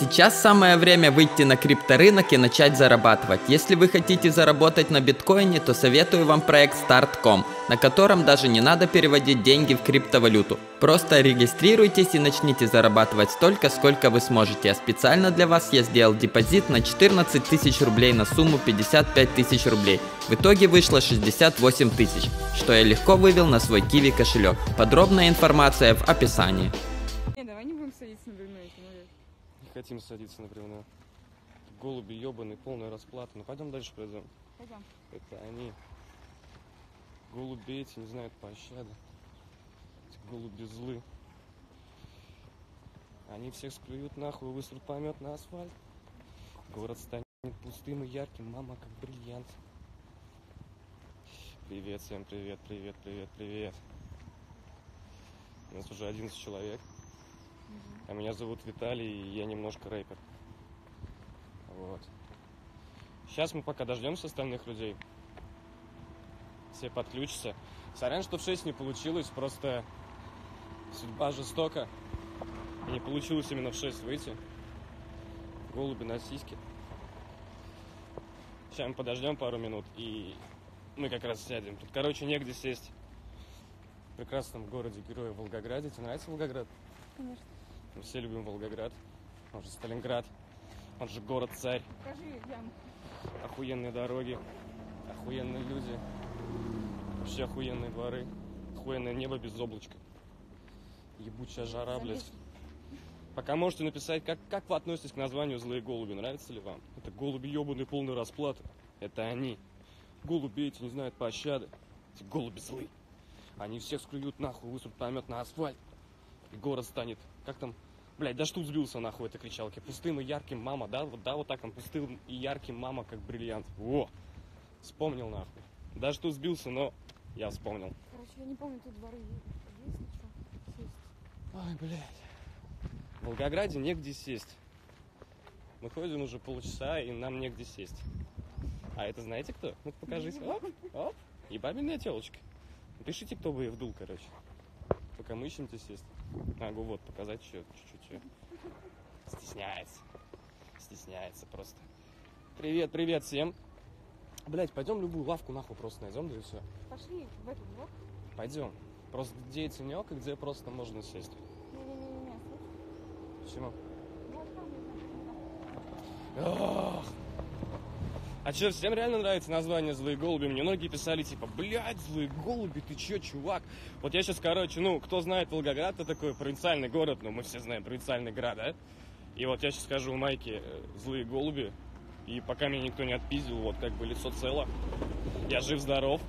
Сейчас самое время выйти на крипторынок и начать зарабатывать. Если вы хотите заработать на биткоине, то советую вам проект Start.com, на котором даже не надо переводить деньги в криптовалюту. Просто регистрируйтесь и начните зарабатывать столько, сколько вы сможете. А специально для вас я сделал депозит на 14 тысяч рублей на сумму 55 тысяч рублей. В итоге вышло 68 тысяч, что я легко вывел на свой киви кошелек. Подробная информация в описании. Хотим садиться на бревно. Голуби ебаный, полная расплата. Ну пойдем дальше пройдем. Пойдем. Это они. Голуби эти не знают пощады. Эти голуби злы. Они всех склюют нахуй, высрут помет на асфальт. Город станет пустым и ярким, мама как бриллиант. Привет всем, привет, привет, привет, привет. У нас уже 11 человек. А меня зовут Виталий, и я немножко рэпер. Вот. Сейчас мы пока дождемся остальных людей. Все подключатся. Сорян, что в 6 не получилось, просто судьба жестока. И не получилось именно в 6 выйти. Голуби на сиськи. Сейчас мы подождем пару минут, и мы как раз сядем. Тут, короче, негде сесть. В прекрасном городе Героя Волгограде. Тебе нравится Волгоград? Конечно. Мы все любим Волгоград. Он же Сталинград. Он же город-царь. Покажи, Ян. Охуенные дороги. Охуенные люди. Вообще охуенные дворы. Охуенное небо без облачка. Ебучая жара, блядь. Пока можете написать, как, как вы относитесь к названию «Злые голуби». Нравится ли вам? Это голуби ебаные, полные расплаты. Это они. Голуби эти не знают пощады. Эти голуби злые. Они всех склюют нахуй, высрут помет на асфальт. И город станет... Как там? Блядь, да что тут сбился нахуй этой кричалки? Пустым и ярким мама, да? Вот, да, вот так он, пустым и ярким мама, как бриллиант. Во! Вспомнил нахуй. Даже тут сбился, но я вспомнил. Короче, я не помню, тут дворы есть, что. Сесть. Ой, блядь. В Волгограде негде сесть. Мы ходим уже полчаса, и нам негде сесть. А это знаете кто? Ну покажите. Оп, оп. И бабиная телочка. Пишите, кто бы ее вдул, короче. Пока мы ищем где сесть. Могу вот показать еще чуть-чуть. Стесняется. Стесняется просто. Привет, привет всем. Блять, пойдем любую лавку нахуй просто найдем, да и все. Пошли в этот блок. Пойдем. Просто где тенек и где просто можно сесть. Не-не-не? Почему? Вот там, не знаю, Ох. А что, всем реально нравится название «Злые голуби»? Мне многие писали, типа, блядь, злые голуби, ты чё, чувак? Вот я сейчас, короче, ну, кто знает Волгоград, это такой провинциальный город, ну, мы все знаем провинциальный град, да? И вот я сейчас скажу у Майки э, «Злые голуби», и пока меня никто не отпиздил, вот, как бы лицо цело, я жив-здоров.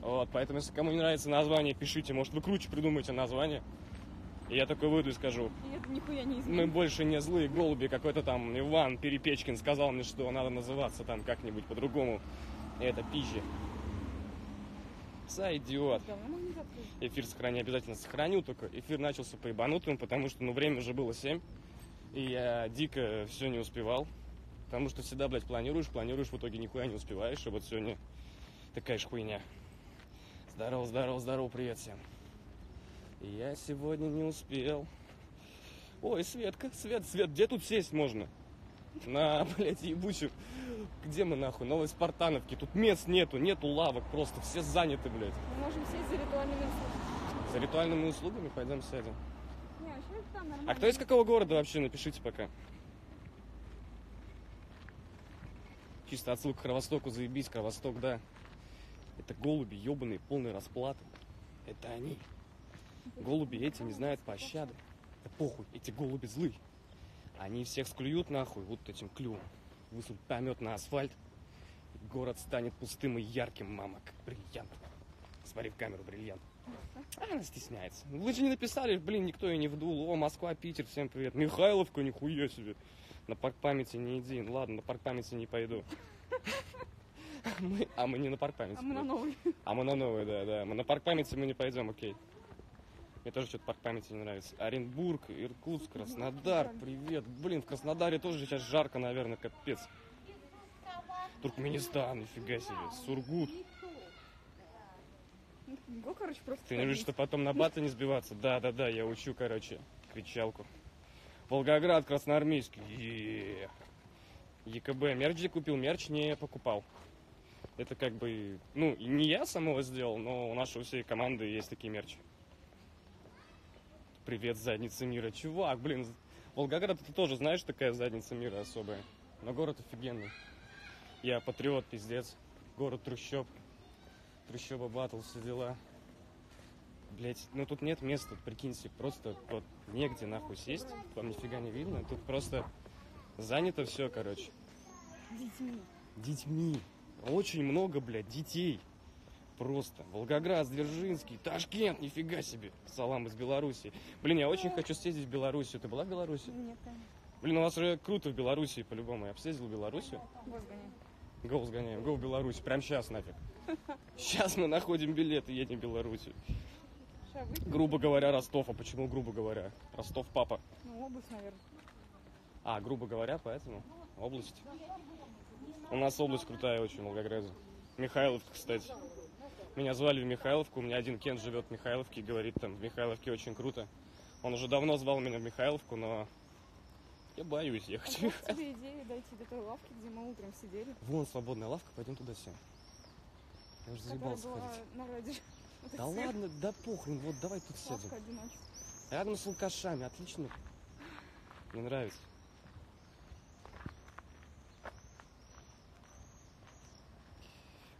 Вот, поэтому, если кому не нравится название, пишите, может, вы круче придумаете название. И я такой выйду и скажу, И это нихуя не мы больше не злые голуби, какой-то там Иван Перепечкин сказал мне, что надо называться там как-нибудь по-другому. И это пизжи. Сойдет. Эфир сохрани обязательно сохраню, только эфир начался по ебанутому, потому что ну время уже было 7. И я дико все не успевал. Потому что всегда, блядь, планируешь, планируешь, в итоге нихуя не успеваешь. И вот сегодня такая же хуйня. Здорово, здорово, здорово, привет всем. Я сегодня не успел. Ой, Светка, Свет, Свет, где тут сесть можно? На, блядь, ебучую. Где мы нахуй? Новой Спартановке. Тут мест нету, нету лавок просто. Все заняты, блядь. Мы можем сесть за ритуальными услугами. За ритуальными услугами пойдем сядем. Не, вообще там нормально. А кто из какого города вообще? Напишите пока. Чисто отсылка к Кровостоку, заебись, Кровосток, да. Это голуби, ебаные, полные расплаты. Это они. Голуби эти не знают пощады. Да похуй, эти голуби злые. Они всех склюют нахуй вот этим клювом. Высунут помет на асфальт. Город станет пустым и ярким, мама, как бриллиант. Смотри в камеру, бриллиант. А, Она стесняется. Вы же не написали, блин, никто ее не вдул. О, Москва, Питер, всем привет. Михайловка, нихуя себе. На парк памяти не иди. Ну Ладно, на парк памяти не пойду. Мы- а мы не на парк памяти. А мы на новый. А мы на новый, да, да. Мы на парк памяти мы не пойдем, окей. Мне тоже что-то парк памяти не нравится. Оренбург, Иркутск, Краснодар, привет. Блин, в Краснодаре тоже сейчас жарко, наверное, капец. Туркменистан, нифига себе. Сургут. Го, короче, просто Ты не видишь, что потом на баты не сбиваться? Да, да, да, я учу, короче, кричалку. Волгоград, Красноармейский. Е. ЕКБ. Мерч купил, мерч не покупал. Это как бы, ну, не я самого сделал, но у нашей всей команды есть такие мерчи. Привет, задница мира. Чувак, блин, Волгоград, ты тоже знаешь, такая задница мира особая. Но город офигенный. Я патриот, пиздец. Город трущоб. Трущоба батл, все дела. Блять, ну тут нет места, прикиньте, просто вот негде нахуй сесть, вам нифига не видно, тут просто занято все, короче. Детьми. Детьми. Очень много, блядь, детей. Просто. Волгоград, Дзержинский, Ташкент, нифига себе. Салам из Беларуси. Блин, я очень хочу съездить в Белоруссию. Ты была в Беларуси? Нет, конечно. Блин, у вас же круто в Белоруссии, по-любому. Я бы съездил в Белоруссию. Возгоняй. Гол сгоняем, го в Беларусь, прям сейчас нафиг. Сейчас мы находим билеты, едем в Белоруссию. Выпьем? Грубо говоря, Ростов. А почему грубо говоря? Ростов папа. Ну, область, наверное. А, грубо говоря, поэтому область. У нас область крутая очень, Волгограде. Михайловка, кстати. Меня звали в Михайловку, у меня один Кен живет в Михайловке и говорит там, в Михайловке очень круто. Он уже давно звал меня в Михайловку, но я боюсь ехать. Михайловку. тебе идея дойти до той лавки, где мы утром сидели. Вон свободная лавка, пойдем туда все. Я уже заебался ходить. на. Вот Да всех. ладно, да похрен, вот давай тут сядем. Лавка одиночка. Рядом с алкашами, отлично. Мне нравится.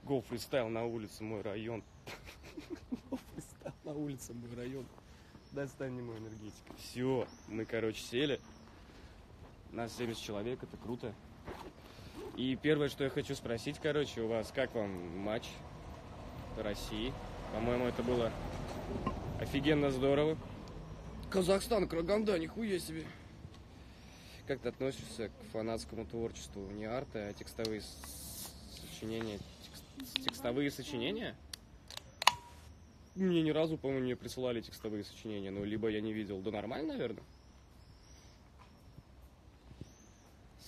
Го фристайл на улице, мой район. Го фристайл на улице, мой район. Достань мне мой энергетик. Все, мы, короче, сели. Нас 70 человек, это круто. И первое, что я хочу спросить, короче, у вас, как вам матч России? По-моему, это было офигенно здорово. Казахстан, Краганда, нихуя себе. Как ты относишься к фанатскому творчеству? Не арты, а текстовые сочинения. Текст- Текстовые сочинения? Мне ни разу, по-моему, не присылали текстовые сочинения. Ну, либо я не видел. Да нормально, наверное.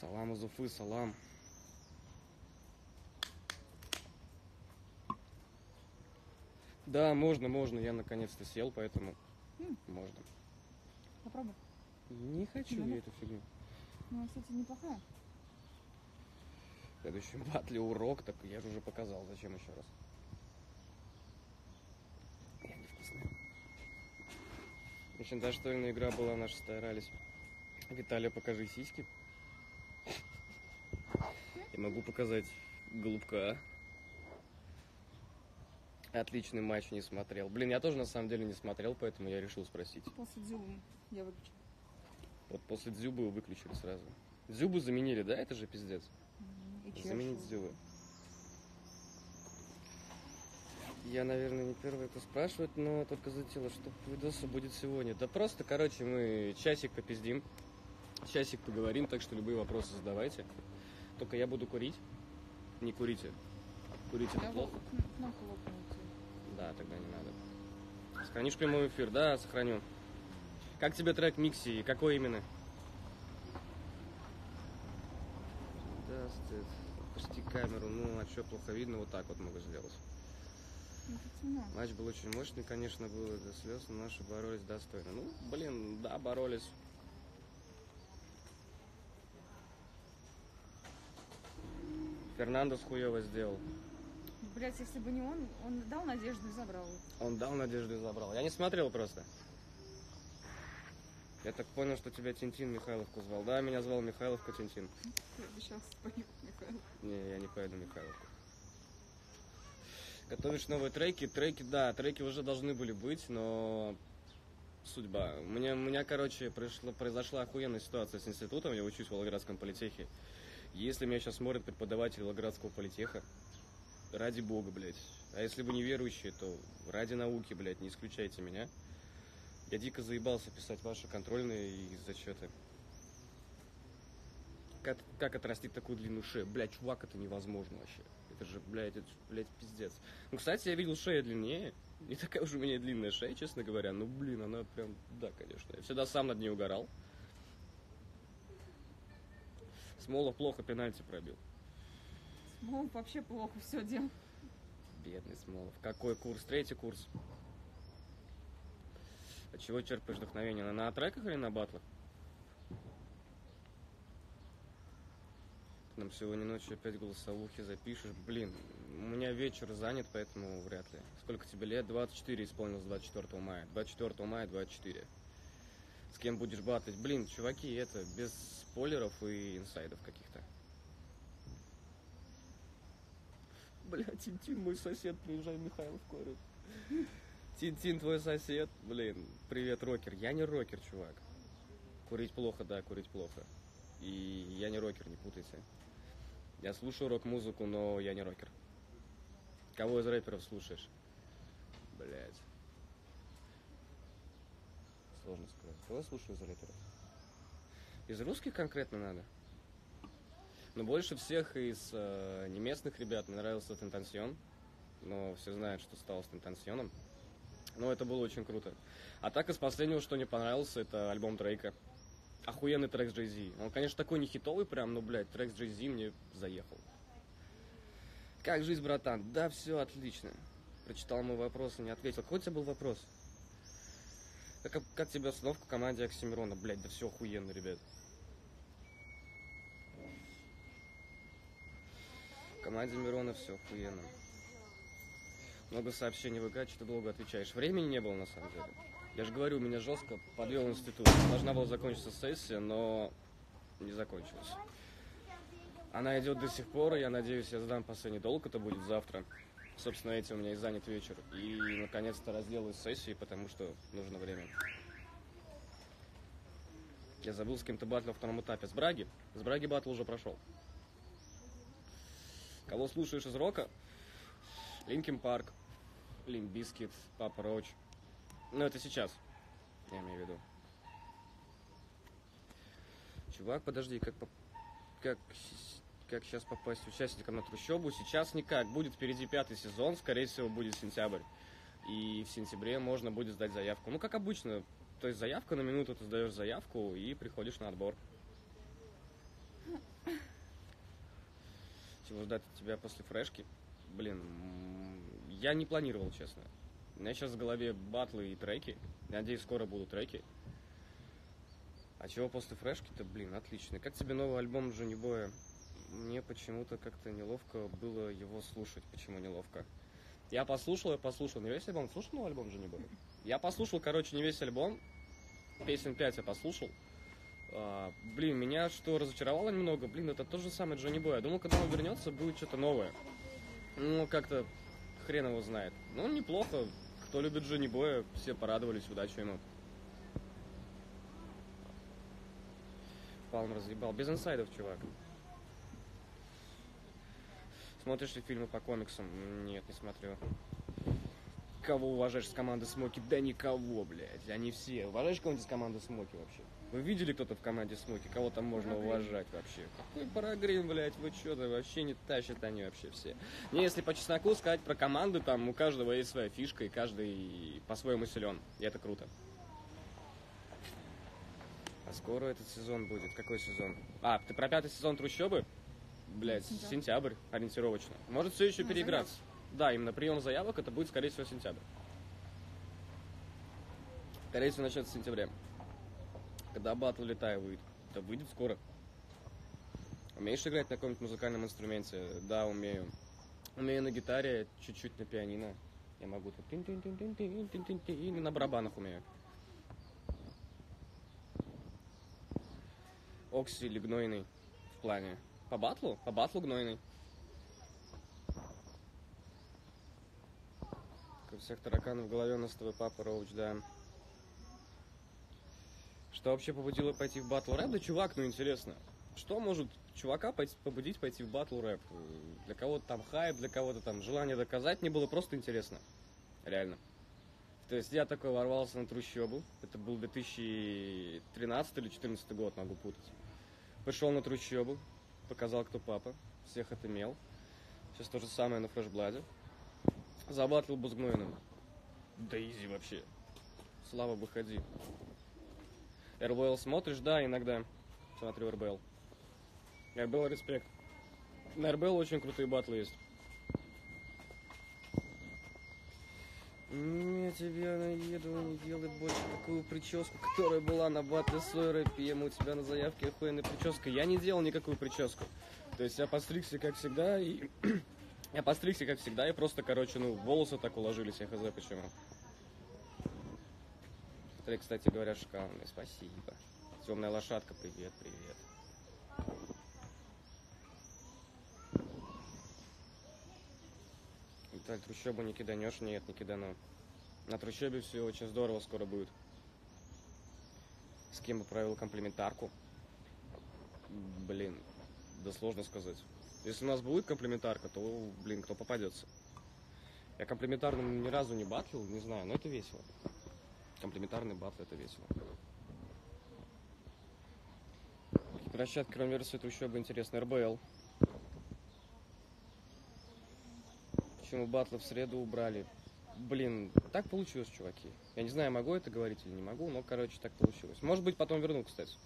Салам из Уфы, салам. Да, можно, можно. Я наконец-то сел, поэтому М. можно. Попробуй. Не хочу я эту фигню. Ну, кстати, неплохая. В следующем батле урок, так я же уже показал, зачем еще раз. Я невкусная. Очень достойная игра была, наши старались. Виталия, покажи сиськи. Я могу показать голубка. Отличный матч не смотрел. Блин, я тоже на самом деле не смотрел, поэтому я решил спросить. После дзюбы я выключила. Вот после Дзюбы выключили сразу. Дзюбу заменили, да? Это же пиздец. И Заменить. Дзюбу. Я, наверное, не первый, кто спрашивает, но только затела, что по видосу будет сегодня. Да просто, короче, мы часик попиздим, часик поговорим, так что любые вопросы задавайте. Только я буду курить. Не курите. Курить это Я плохо. Да, тогда не надо. Сохранишь прямой эфир? Да, сохраню. Как тебе трек Микси и какой именно? Да, стоит. Опусти камеру. Ну, а что, плохо видно? Вот так вот могу сделать. Матч был очень мощный, конечно, было до слез, но наши боролись достойно. Ну, блин, да, боролись. Фернандес хуево сделал. Блять, если бы не он, он дал надежду и забрал. Он дал надежду и забрал. Я не смотрел просто. Я так понял, что тебя Тинтин Михайловку звал. Да, меня звал Михайловка Тинтин. Я обещал спою. Не, я не поеду Михайловку. Готовишь новые треки? Треки, да, треки уже должны были быть, но судьба. У меня, у меня короче, произошла, произошла охуенная ситуация с институтом. Я учусь в Волгоградском политехе. Если меня сейчас смотрит преподаватель Волгоградского политеха, ради бога, блядь. А если вы не верующие, то ради науки, блядь, не исключайте меня. Я дико заебался писать ваши контрольные и зачеты. Как, как отрастить такую длинную шею? Блядь, чувак, это невозможно вообще. Это же, блядь, это, блядь, пиздец. Ну, кстати, я видел шею длиннее. Не такая уж у меня длинная шея, честно говоря. Ну, блин, она прям, да, конечно. Я всегда сам над ней угорал. Смолов плохо пенальти пробил. Смолов вообще плохо все делал. Бедный Смолов. Какой курс? Третий курс. От чего черпаешь вдохновение? На, на треках или на батлах? Нам сегодня ночью опять голосовухи запишешь. Блин, у меня вечер занят, поэтому вряд ли. Сколько тебе лет? 24 исполнилось 24 мая. 24 мая 24. С кем будешь батать? Блин, чуваки, это без спойлеров и инсайдов каких-то. Бля, Тинтин, мой сосед, приезжай, Михайлов курит. Тинтин, твой сосед. Блин, привет, рокер. Я не рокер, чувак. Курить плохо, да, курить плохо. И я не рокер, не путайте. Я слушаю рок-музыку, но я не рокер. Кого из рэперов слушаешь? Блять. Сложно сказать. Кого я слушаю из рэперов? Из русских конкретно надо? Но больше всех из э, неместных ребят мне нравился Тентансьон. Но все знают, что стало с Тентансьоном. Но это было очень круто. А так из последнего, что мне понравился, это альбом Дрейка. Охуенный трек с Jay-Z. Он, конечно, такой не хитовый прям, но, блядь, трек с Jay-Z мне заехал. Как жизнь, братан? Да, все отлично. Прочитал мой вопрос и не ответил. Какой у тебя был вопрос? Как, как тебе установка в команде Оксимирона? Блядь, да все охуенно, ребят. В команде Мирона все охуенно. Много сообщений в ВК, что ты долго отвечаешь. Времени не было, на самом деле. Я же говорю, меня жестко подвел институт. Должна была закончиться сессия, но не закончилась. Она идет до сих пор, и я надеюсь, я сдам последний долг, это будет завтра. Собственно, этим у меня и занят вечер. И, наконец-то, разделаюсь с сессией, потому что нужно время. Я забыл с кем-то батл во втором этапе. С Браги? С Браги батл уже прошел. Кого слушаешь из рока? Linkin Park, Limp Bizkit, Papa Roach. Ну, это сейчас, я имею в виду. Чувак, подожди, как, поп- как, как сейчас попасть участником на трущобу? Сейчас никак. Будет впереди пятый сезон, скорее всего, будет сентябрь. И в сентябре можно будет сдать заявку. Ну, как обычно. То есть заявка на минуту, ты сдаешь заявку и приходишь на отбор. Чего ждать от тебя после фрешки? Блин, я не планировал, честно. У меня сейчас в голове батлы и треки. Надеюсь, скоро будут треки. А чего после фрешки-то, блин, отлично. Как тебе новый альбом Джонни Боя? Мне почему-то как-то неловко было его слушать. Почему неловко? Я послушал, я послушал. Не весь альбом. Слушал новый альбом Джонни Боя? Я послушал, короче, не весь альбом. Песен 5 я послушал. А, блин, меня что разочаровало немного, блин, это тот же самый Джонни Бой. Я думал, когда он вернется, будет что-то новое. Ну, как-то хрен его знает. Ну, неплохо. Кто любит Джонни Боя, все порадовались, удачи ему. Палм разъебал. Без инсайдов, чувак. Смотришь ли фильмы по комиксам? Нет, не смотрю. Кого уважаешь с команды Смоки? Да никого, блядь. Они все. Уважаешь кого-нибудь из команды Смоки вообще? Вы видели кто-то в команде Смоки? Кого там можно Парагрин. уважать вообще? Какой Парагрин, блядь? Вы что-то вообще не тащат они вообще все. Не, если по чесноку сказать про команды, там у каждого есть своя фишка, и каждый по-своему силен. И это круто. А скоро этот сезон будет. Какой сезон? А, ты про пятый сезон трущобы? Блять, Сентябрь. сентябрь, ориентировочно. Может все еще Ну, переиграться. Да, именно прием заявок это будет, скорее всего, сентябрь. Скорее всего, начнется в сентябре. Когда батл летая выйдет. Да выйдет скоро. Умеешь играть на каком-нибудь музыкальном инструменте? Да, умею. Умею на гитаре, чуть-чуть на пианино. Я могу тут тин тин тин тин тин тин тин тин на барабанах умею. Окси или гнойный в плане? По батлу? По батлу гнойный. Как всех тараканов в голове у нас с тобой папа Роуч, да. Что вообще побудило пойти в батл рэп? Да, чувак, ну интересно. Что может чувака побудить пойти в батл рэп? Для кого-то там хайп, для кого-то там желание доказать. Мне было просто интересно. Реально. То есть я такой ворвался на трущобу. Это был 2013 или 2014 год, могу путать. Пришел на трущобу, показал, кто папа. Всех отымел. Сейчас то же самое на флешбладе. Забатлил бы с Гнойным. Да изи вообще. Слава, выходи. РБЛ смотришь? Да, иногда. Смотрю РБЛ. РБЛ респект. На РБЛ очень крутые батлы есть. Не, тебе наеду, не делай больше такую прическу, которая была на батле с рэпем. У тебя на заявке охуенная прическа. Я не делал никакую прическу. То есть я постригся, как всегда, и... я постригся, как всегда, и просто, короче, ну, волосы так уложились, я хз почему. Смотри, кстати говоря, шикарные, спасибо. Темная лошадка, привет, привет. Виталь, трущобу не киданешь? Нет, не кидану. На трущобе все очень здорово скоро будет. С кем бы провел комплементарку? Блин, да сложно сказать. Если у нас будет комплементарка, то, блин, кто попадется. Я комплементарным ни разу не батлил, не знаю, но это весело. Комплементарный батл это весело. Расчет конверсии трущобы интересно. РБЛ. Почему батлы в среду убрали? Блин, так получилось, чуваки. Я не знаю, могу это говорить или не могу, но, короче, так получилось. Может быть, потом верну, кстати.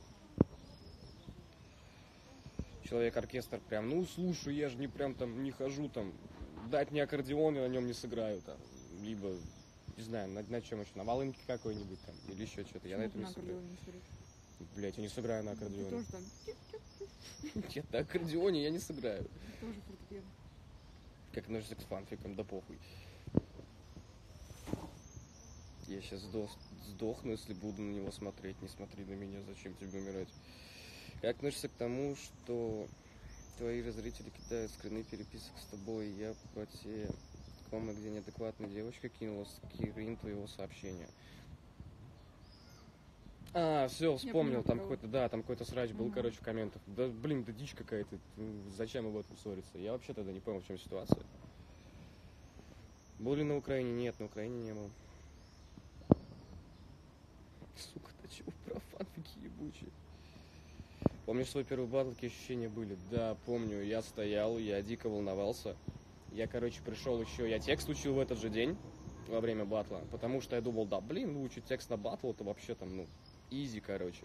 Человек-оркестр прям, ну, слушай, я же не прям там не хожу там. Дать мне аккордеон, я на нем не сыграю там. Либо, не знаю, на, на чем еще, на волынке какой-нибудь там. Или еще что-то. Я на этом не сыграю. Блять, я не сыграю на Ты аккордеоне. тоже там, Нет, на аккордеоне я не сыграю. тоже фортепиано. Как ножик с фанфиком, да похуй. Я сейчас сдох, сдохну, если буду на него смотреть. Не смотри на меня, зачем тебе умирать. Как относишься к тому, что твои раззрители кидают скрины переписок с тобой? Я по те комы, где неадекватная девочка кинула скрин твоего сообщения. А, все, вспомнил, там какой-то, да, там какой-то срач был, Мгм. короче, в комментах. Да, блин, да дичь какая-то. Зачем об этом ссориться? Я вообще тогда не понял, в чем ситуация. Был ли на Украине? Нет, на Украине не был. Сука, ты чего про фанфики ебучие? Помнишь свой первый батл, какие ощущения были? Да, помню, я стоял, я дико волновался. Я, короче, пришел еще, я текст учил в этот же день во время батла, потому что я думал, да, блин, выучить текст на батл, это вообще там, ну, изи, короче.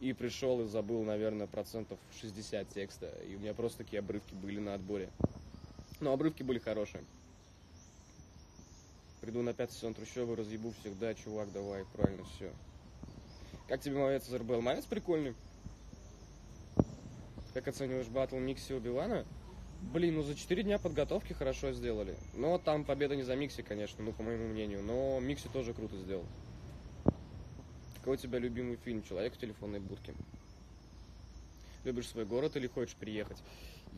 И пришел и забыл, наверное, процентов 60 текста, и у меня просто такие обрывки были на отборе. Но обрывки были хорошие. Приду на пятый сезон трущобы, разъебу всех, да, чувак, давай, правильно, все. Как тебе мовец из РБЛ? Мовец прикольный. Как оцениваешь батл Микси Убивана? Блин, ну за 4 дня подготовки хорошо сделали. Но там победа не за Микси, конечно, ну, по моему мнению. Но Микси тоже круто сделал. Какой у тебя любимый фильм? Человек в телефонной будке. Любишь свой город или хочешь переехать?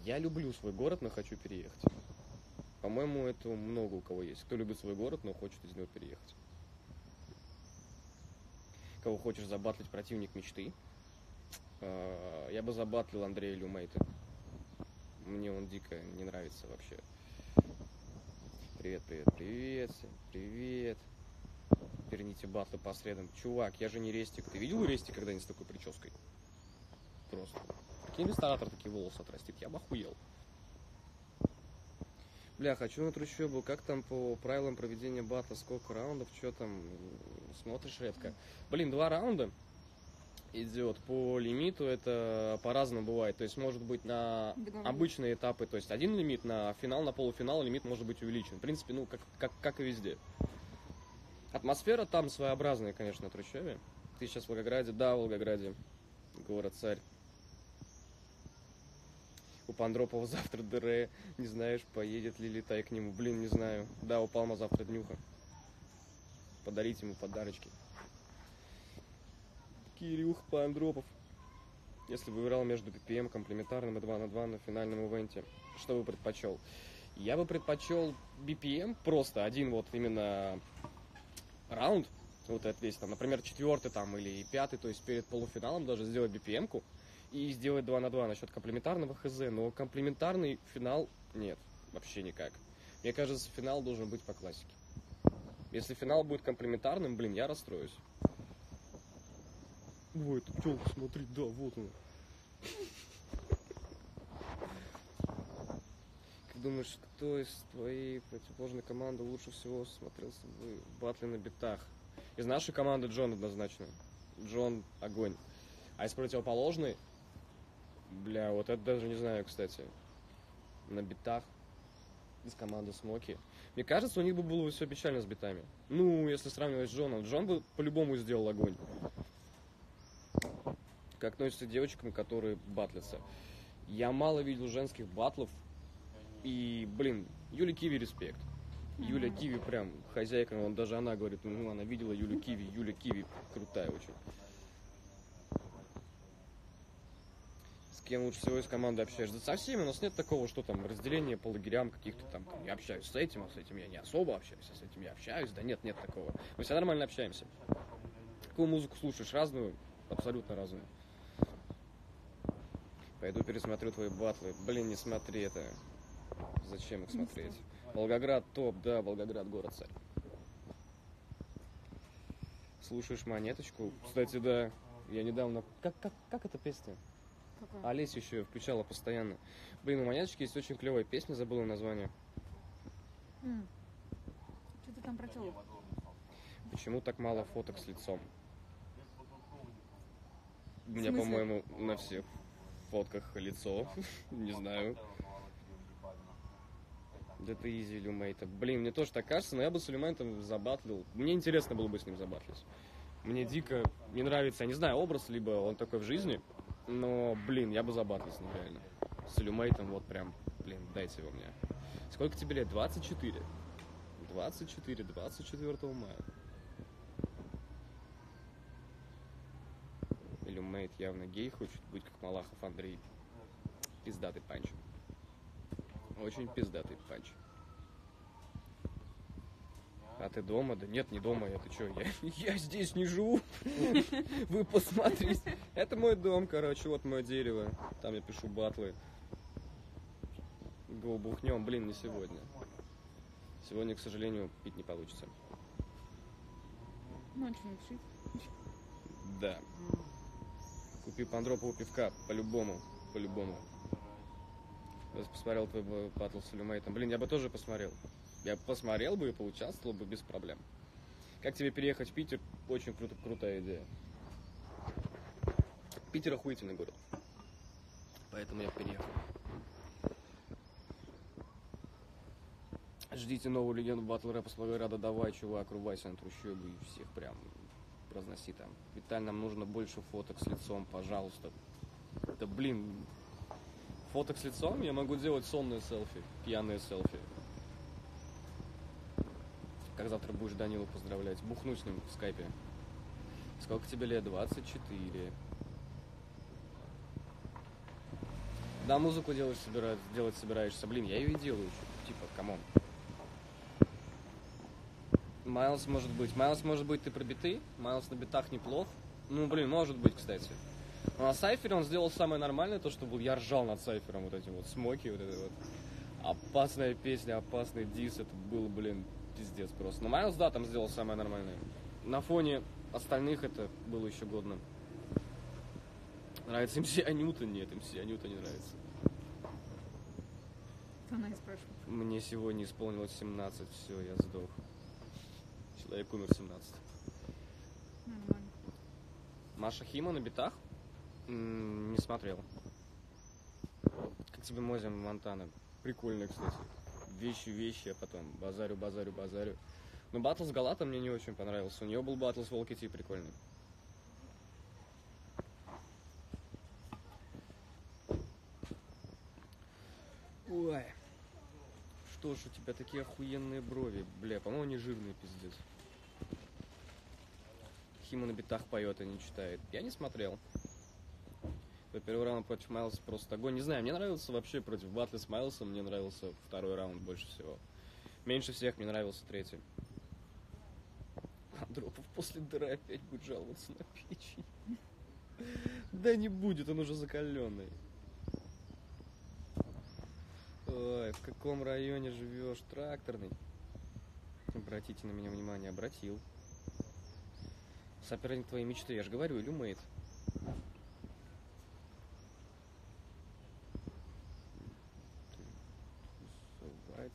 Я люблю свой город, но хочу переехать. По-моему, это много у кого есть. Кто любит свой город, но хочет из него переехать. Кого хочешь забатлить противник мечты? А, Я бы забатлил Андрея Люмейта. Мне он дико не нравится вообще. Привет, привет, привет, привет. Верните батлы по средам. Чувак, я же не Рестик. Ты видел Рестик когда-нибудь с такой прической? Просто. Какие ресторатор такие волосы отрастит? Я бы охуел. Бля, хочу на трущобу. Как там по правилам проведения батла? Сколько раундов? Что там? Смотришь редко. Блин, два раунда идет по лимиту. Это по-разному бывает. То есть может быть на Договор. обычные этапы. То есть один лимит, на финал, на полуфинал лимит может быть увеличен. В принципе, ну, как, как, как и везде. Атмосфера там своеобразная, конечно, на трущобе. Ты сейчас в Волгограде? Да, в Волгограде. Город-царь. У Пандропова завтра ДР. Не знаешь, поедет ли летай к нему. Блин, не знаю. Да, у Палма завтра днюха. Подарить ему подарочки. Кирюх Пандропов. Если бы выбирал между PPM, комплементарным и 2 на 2 на финальном ивенте, что бы предпочел? Я бы предпочел BPM, просто один вот именно раунд, вот этот весь, там, например, четвертый там или пятый, то есть перед полуфиналом даже сделать BPM-ку и сделать 2 на 2 насчет комплементарного хз, но комплементарный финал нет, вообще никак. Мне кажется, финал должен быть по классике. Если финал будет комплементарным, блин, я расстроюсь. Ой, это пчелка, смотри, да, вот он. Как думаешь, кто из твоей противоположной команды лучше всего смотрелся в батле на битах? Из нашей команды Джон однозначно. Джон огонь. А из противоположной, бля, вот это даже не знаю, кстати. На битах из команды Смоки. Мне кажется, у них бы было все печально с битами. Ну, если сравнивать с Джоном. Джон бы по-любому сделал огонь. Как относится к девочкам, которые батлятся? Я мало видел женских батлов. И, блин, Юля Киви респект. Юля. Киви прям хозяйка, он даже она говорит, ну она видела Юлю Киви, Юля Киви крутая очень. С кем лучше всего из команды общаешься? Да со всеми, у нас нет такого, что там разделение по лагерям каких-то там, там, я общаюсь с этим, а с этим я не особо общаюсь, а с этим я общаюсь, да нет, нет такого. Мы все нормально общаемся. Какую музыку слушаешь? Разную? Абсолютно разную. Пойду пересмотрю твои батлы. Блин, не смотри это. Зачем их смотреть? Волгоград топ, да, Волгоград город царь. Слушаешь монеточку? Кстати, да. Я недавно. Как, как, как эта песня? Какой? Олеся еще включала постоянно. Блин, у монеточки есть очень клевая песня, забыла название. М. Что ты там про телок? Почему так мало фоток с лицом? У меня, по-моему, на всех фотках лицо. Не знаю. Да ты изи, Люмейта. Блин, мне тоже так кажется, но я бы с Люмейтом забатлил. Мне интересно было бы с ним забатлить. Мне дико не нравится, я не знаю, образ, либо он такой в жизни, но, блин, я бы забатлил с ним реально. С Люмейтом вот прям, блин, дайте его мне. Сколько тебе лет? 24? 24, 24 мая. Люмейт явно гей, хочет быть как Малахов Андрей. Пиздатый панч. Очень пиздатый панч. А ты дома? Да нет, не дома. Я ты чё? Я, я здесь не живу. Вы посмотрите. Это мой дом, короче. Вот мое дерево. Там я пишу батлы. Го бухнем. Блин, не сегодня. Сегодня, к сожалению, пить не получится. Ночью напиши. Да. Купи пандропову пивка. По-любому. По-любому. Я посмотрел твой батл с Люмейтом. Блин, я бы тоже посмотрел. Я посмотрел бы и поучаствовал бы без проблем. Как тебе переехать в Питер? Очень круто, крутая идея. Питер охуительный город. Поэтому я переехал. Ждите новую легенду батл рэпа с Волгограда. Давай, чувак, рубайся на трущобы и всех прям разноси там. Виталь, нам нужно больше фоток с лицом, пожалуйста. Да блин, фоток с лицом я могу делать сонные селфи, пьяные селфи. Как завтра будешь Данилу поздравлять? Бухну с ним в скайпе. Сколько тебе лет? 24. Да, музыку делать, собира... делать собираешься. Блин, я ее и делаю. Типа, come on. Майлз может быть. Майлз может быть ты про биты. Майлз на битах неплох. Ну, блин, может быть, кстати. Но на Сайфере он сделал самое нормальное, то, что был, я ржал над Сайфером, вот этим вот смоки, вот это вот. Опасная песня, опасный дис, это был, блин, пиздец просто. Но Майлз, да, там сделал самое нормальное. На фоне остальных это было еще годно. Нравится МС Анюта? Нет, МС Анюта не нравится. Она и спрашивает. Мне сегодня исполнилось 17, все, я сдох. Человек умер 17. Нормально. Маша Хима на битах? М, Не смотрел. Как тебе Мозя Монтана? Прикольно, кстати. Вещи, вещи, а потом базарю, базарю, базарю. Но батл с Галатом мне не очень понравился. У нее был батл с Волки Ти прикольный. Ой. Что ж, у тебя такие охуенные брови. Бля, по-моему, они жирные, пиздец. Хима на битах поет, а не читает. Я не смотрел. Твой первый раунд против Майлса просто огонь. Не знаю, мне нравился вообще против батли с Майлсом, мне нравился второй раунд больше всего. Меньше всех мне нравился третий. Андропов после дыры опять будет жаловаться на печень. Да не будет, он уже закаленный. Ой, в каком районе живешь? Тракторный. Обратите на меня внимание, обратил. Соперник твоей мечты, я же говорю. Тусовать.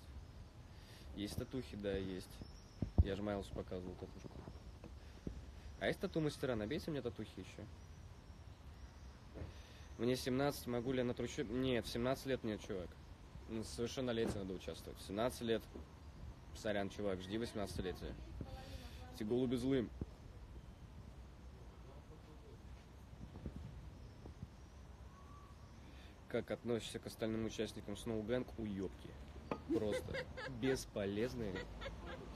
Есть татухи, да, есть. Я же Майлсу показывал татушку. А есть тату-мастера? Набейте мне татухи еще. Мне 17, могу ли я на трущобе? Нет, в 17 лет нет, чувак. Ну, Совершеннолетие надо участвовать. В 17 лет. Сорян, чувак, жди 18-летия. Эти голуби злым. Как относишься к остальным участникам Snow Gang, уебки. Просто бесполезные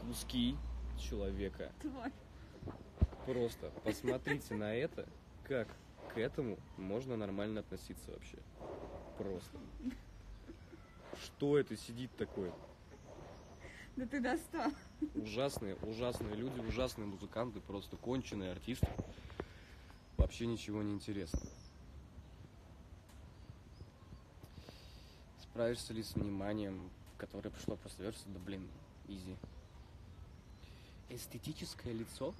куски человека. Просто посмотрите на это, как к этому можно нормально относиться вообще. Просто. Что это сидит такое? Да ты достал. Ужасные, ужасные люди, ужасные музыканты, просто конченые артисты. Вообще ничего не интересно. Справишься ли с вниманием, которое пришло после версии? Да блин, easy. Эстетическое лицо?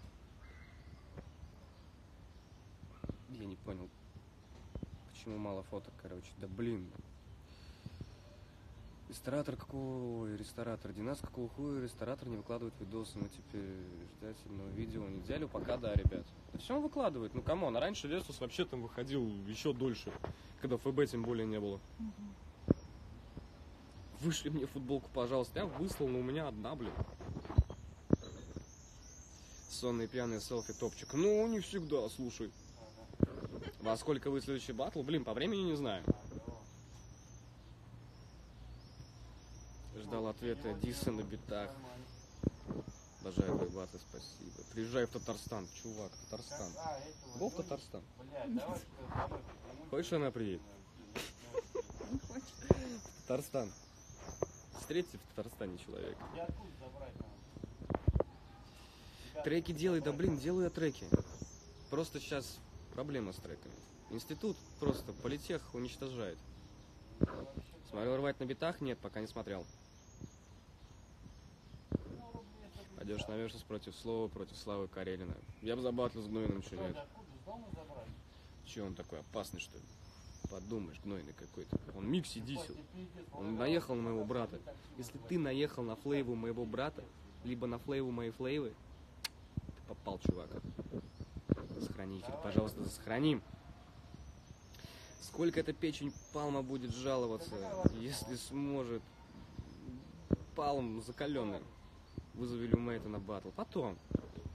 Я не понял. Почему мало фоток, короче? Да блин. Ресторатор какого... Ресторатор. Династ какого хуя ресторатор не выкладывает видосы. Мы теперь ждать одного видео неделю, пока да, ребят. Все он выкладывает. Ну, come on. А раньше Versus вообще там выходил еще дольше. Когда ФБ тем более не было. Вышли мне футболку, пожалуйста. Я выслал, но у меня одна, блин. Сонный пьяный селфи топчик. Ну, не всегда, слушай. Во сколько вы следующий батл? Блин, по времени не знаю. Ждал ответа Диса на битах. Обожаю твои батлы, спасибо. Приезжай в Татарстан, чувак, Татарстан. Был в Татарстан? Хочешь, она приедет? Татарстан. Встретите в Татарстане человека. Треки делай, да блин, делаю я треки. Просто сейчас проблема с треками. Институт просто политех уничтожает. Смотрел рвать на битах? Нет, пока не смотрел. Пойдешь на версус против слова, против Славы Карелина. Я бы забатлил с Гнойным, что нет. Че он такой опасный, что ли? Подумаешь, гнойный какой-то. Он микси дисел. Он наехал на моего брата. Если ты наехал на флейву моего брата, либо на флейву моей флейвы, ты попал, чувак. Сохранитель, пожалуйста, сохраним. Сколько эта печень Палма будет жаловаться, если сможет. Палм закаленный. Вызови Люмейта на батл. Потом.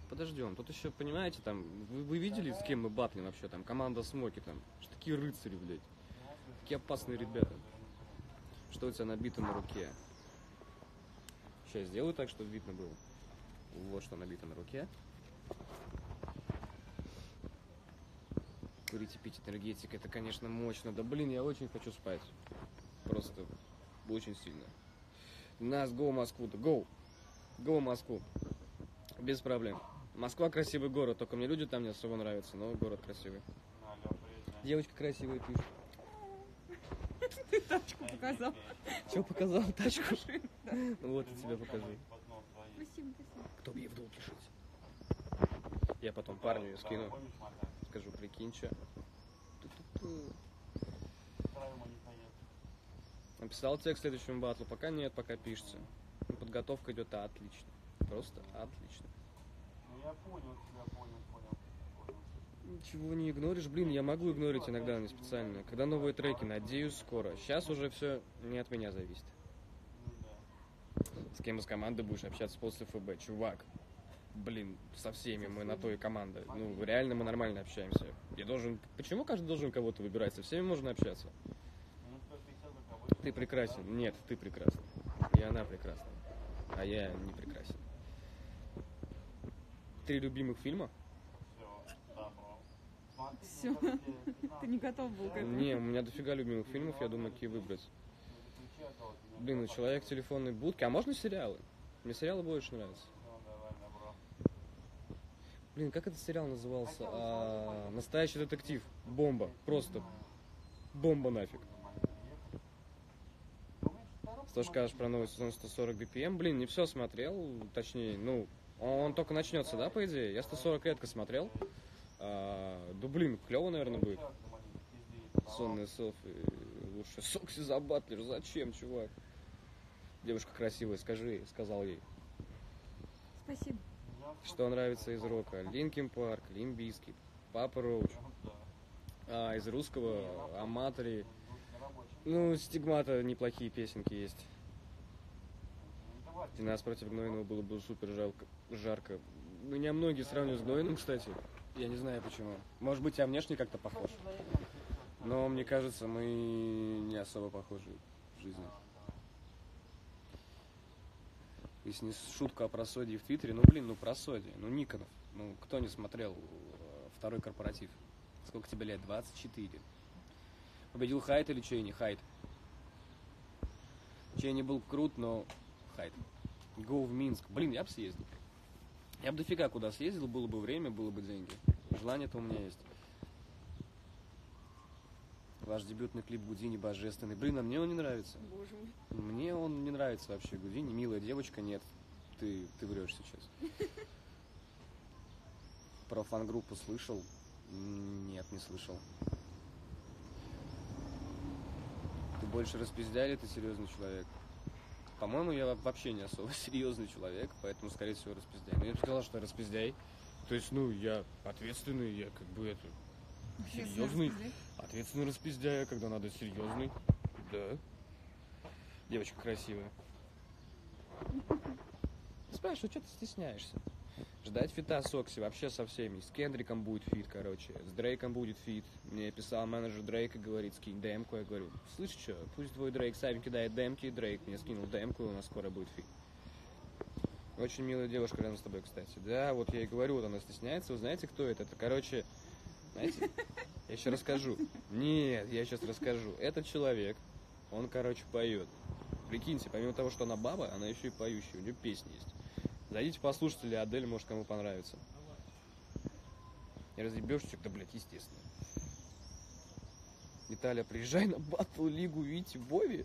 Подождем. Тут еще, понимаете, там, вы, вы видели, с кем мы батлим вообще? Там команда Смоки, там. Что такие рыцари, блядь. Такие опасные ребята. Что у тебя набито на руке? Сейчас сделаю так, чтобы видно было. Вот что набито на руке. Курить и пить энергетик, это, конечно, мощно. Да блин, я очень хочу спать. Просто очень сильно. Нас, go Москву, go. Go Москву. Без проблем. Москва красивый город, только мне люди там не особо нравятся, но город красивый. Девочка красивая пишет. Ты тачку показал. Что показал? Тачку? Ну вот, я тебе покажу. Спасибо, спасибо. Кто мне в долг пишет? Я потом парню скину. Скажу, прикинь, что. Написал текст следующему батлу. Пока нет, пока пишется. Подготовка идет отлично. Просто отлично. Ну я понял тебя, понял, понял. понял. Ничего не игноришь, блин, я могу игнорить иногда не специально. Когда новые треки, надеюсь, скоро. Сейчас уже все не от меня зависит. Ну. С кем из команды будешь общаться после ФБ, чувак? Блин, со всеми мы на то и команда. Ну, реально мы нормально общаемся. Я должен... Почему каждый должен кого-то выбирать? Со всеми можно общаться. Минут 150 за кого Ты прекрасен. Нет, ты прекрасна. И она прекрасна. А я не прекрасен. Три любимых фильма? Все, да, бро. Смотри, Всё. мне кажется, тебе 15 Ты не готов был к этому. Не, у меня дофига любимых фильмов, я думаю, какие выбрать. Блин, ну человек телефонной будке. А можно сериалы? Мне сериалы больше нравятся. Блин, как этот сериал назывался? А, Настоящий детектив. Бомба. Просто бомба нафиг. Что скажешь про новый сезон 140 BPM? Блин, не все смотрел, точнее, ну, он только начнется, да, по идее? Я 140 редко смотрел. А, да блин, клево, наверное, будет. Сонные селфи. Лучше Сокси забатлишь. Зачем, чувак? Девушка красивая, скажи, сказал ей. Спасибо. Что нравится из рока? Linkin Park, Limp Bizkit, Папа Роуч. А из русского Аматори. Ну, стигмата неплохие песенки есть. Динас против Гнойного было бы супер жалко, жарко. Меня многие сравнивают с Гнойным, кстати. Я не знаю почему. Может быть, я внешне как-то похож. Но мне кажется, мы не особо похожи в жизни. Если не шутка о просоде в Твиттере, ну блин, ну просоде, ну Никонов. Ну кто не смотрел э, второй корпоратив? Сколько тебе лет? 24. Победил Хайт или Чейни? Хайт. Чейни был крут, но Хайт. Go в Минск. Блин, я бы съездил. Я бы дофига куда съездил, было бы время, было бы деньги. Желание-то у меня есть. Ваш дебютный клип Гудини божественный. Блин, а мне он не нравится. Боже мой. Мне он не нравится вообще. Гудини, милая девочка, нет. Ты, ты врешь сейчас. Про фан-группу слышал? Нет, не слышал. Ты больше распиздяй или ты серьезный человек? По-моему, я вообще не особо серьезный человек, поэтому, скорее всего, распиздяй. Но я бы сказал, что я распиздяй. То есть, ну, я ответственный, я как бы это... Серьезный, ответственный распиздяй, когда надо серьезный. Да. Девочка красивая. Спрашиваю, что ты стесняешься? Ждать фита с Окси вообще со всеми. С Кендриком будет фит, короче. С Дрейком будет фит. Мне писал менеджер Дрейка, говорит, скинь демку. Я говорю, слышь, что, пусть твой Дрейк сами кидает демки, и Дрейк мне скинул демку, и у нас скоро будет фит. Очень милая девушка рядом с тобой, кстати. Да, вот я и говорю, вот она стесняется. Вы знаете, кто это? Это, короче, знаете, я еще расскажу. Нет, я сейчас расскажу. Этот человек, он, короче, поет. Прикиньте, помимо того, что она баба, она еще и поющая. У нее песни есть. Зайдите послушайте ли Адель, может, кому понравится. Не разъебешься, да, блядь, естественно. Виталия, приезжай на батл лигу Вити Бови.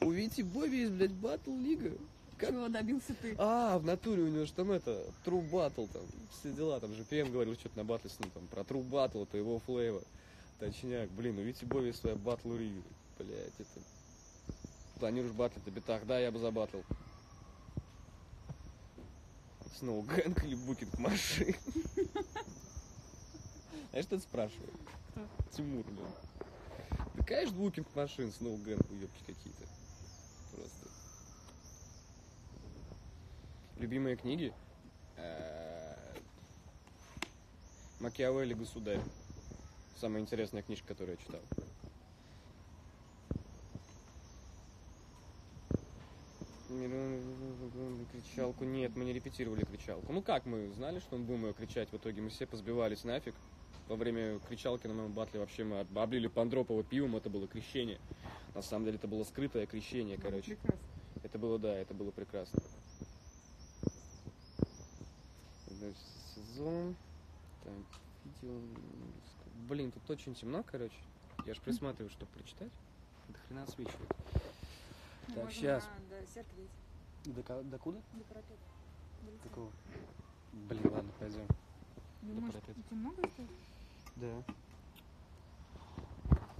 У Вити Бови есть, блядь, батл лига. Как Чего добился ты? а, в натуре у него же там это, True Battle, там, все дела, там же ПМ говорил что-то на батле с ним, там, про True Battle, это его флейва. Точняк, блин, у Вити Бови есть своя батл рига, блядь, это... Планируешь батлить на битах? Да, я бы забатлил. Снова гэнг или букинг машин? Знаешь, что это спрашивает? Кто? Тимур, блин. Да, конечно, букинг машин, снова гэнг, уебки какие-то. Просто. Любимые книги? Э, Макиавелли «Государь». Самая интересная книжка, которую я читал. Кричалку нет, мы не репетировали кричалку. Ну как мы знали, что мы будем ее кричать, в итоге мы все позбивались нафиг. Во время кричалки на моем батле вообще мы об- облили Пандропова пивом, это было крещение. На самом деле это было скрытое крещение, короче. Прекрасно. Это было, да, это было прекрасно. Значит, сезон. Так, видео. Блин, тут очень темно, короче. Я же присматриваю, чтобы прочитать. До хрена освечивает. Мы Так, можем щас. на- Серклей, До, куда? до парапета. Долетим. Какого? Блин, ладно, пойдем. Ну, до может, парапета? идти много стоит? Да.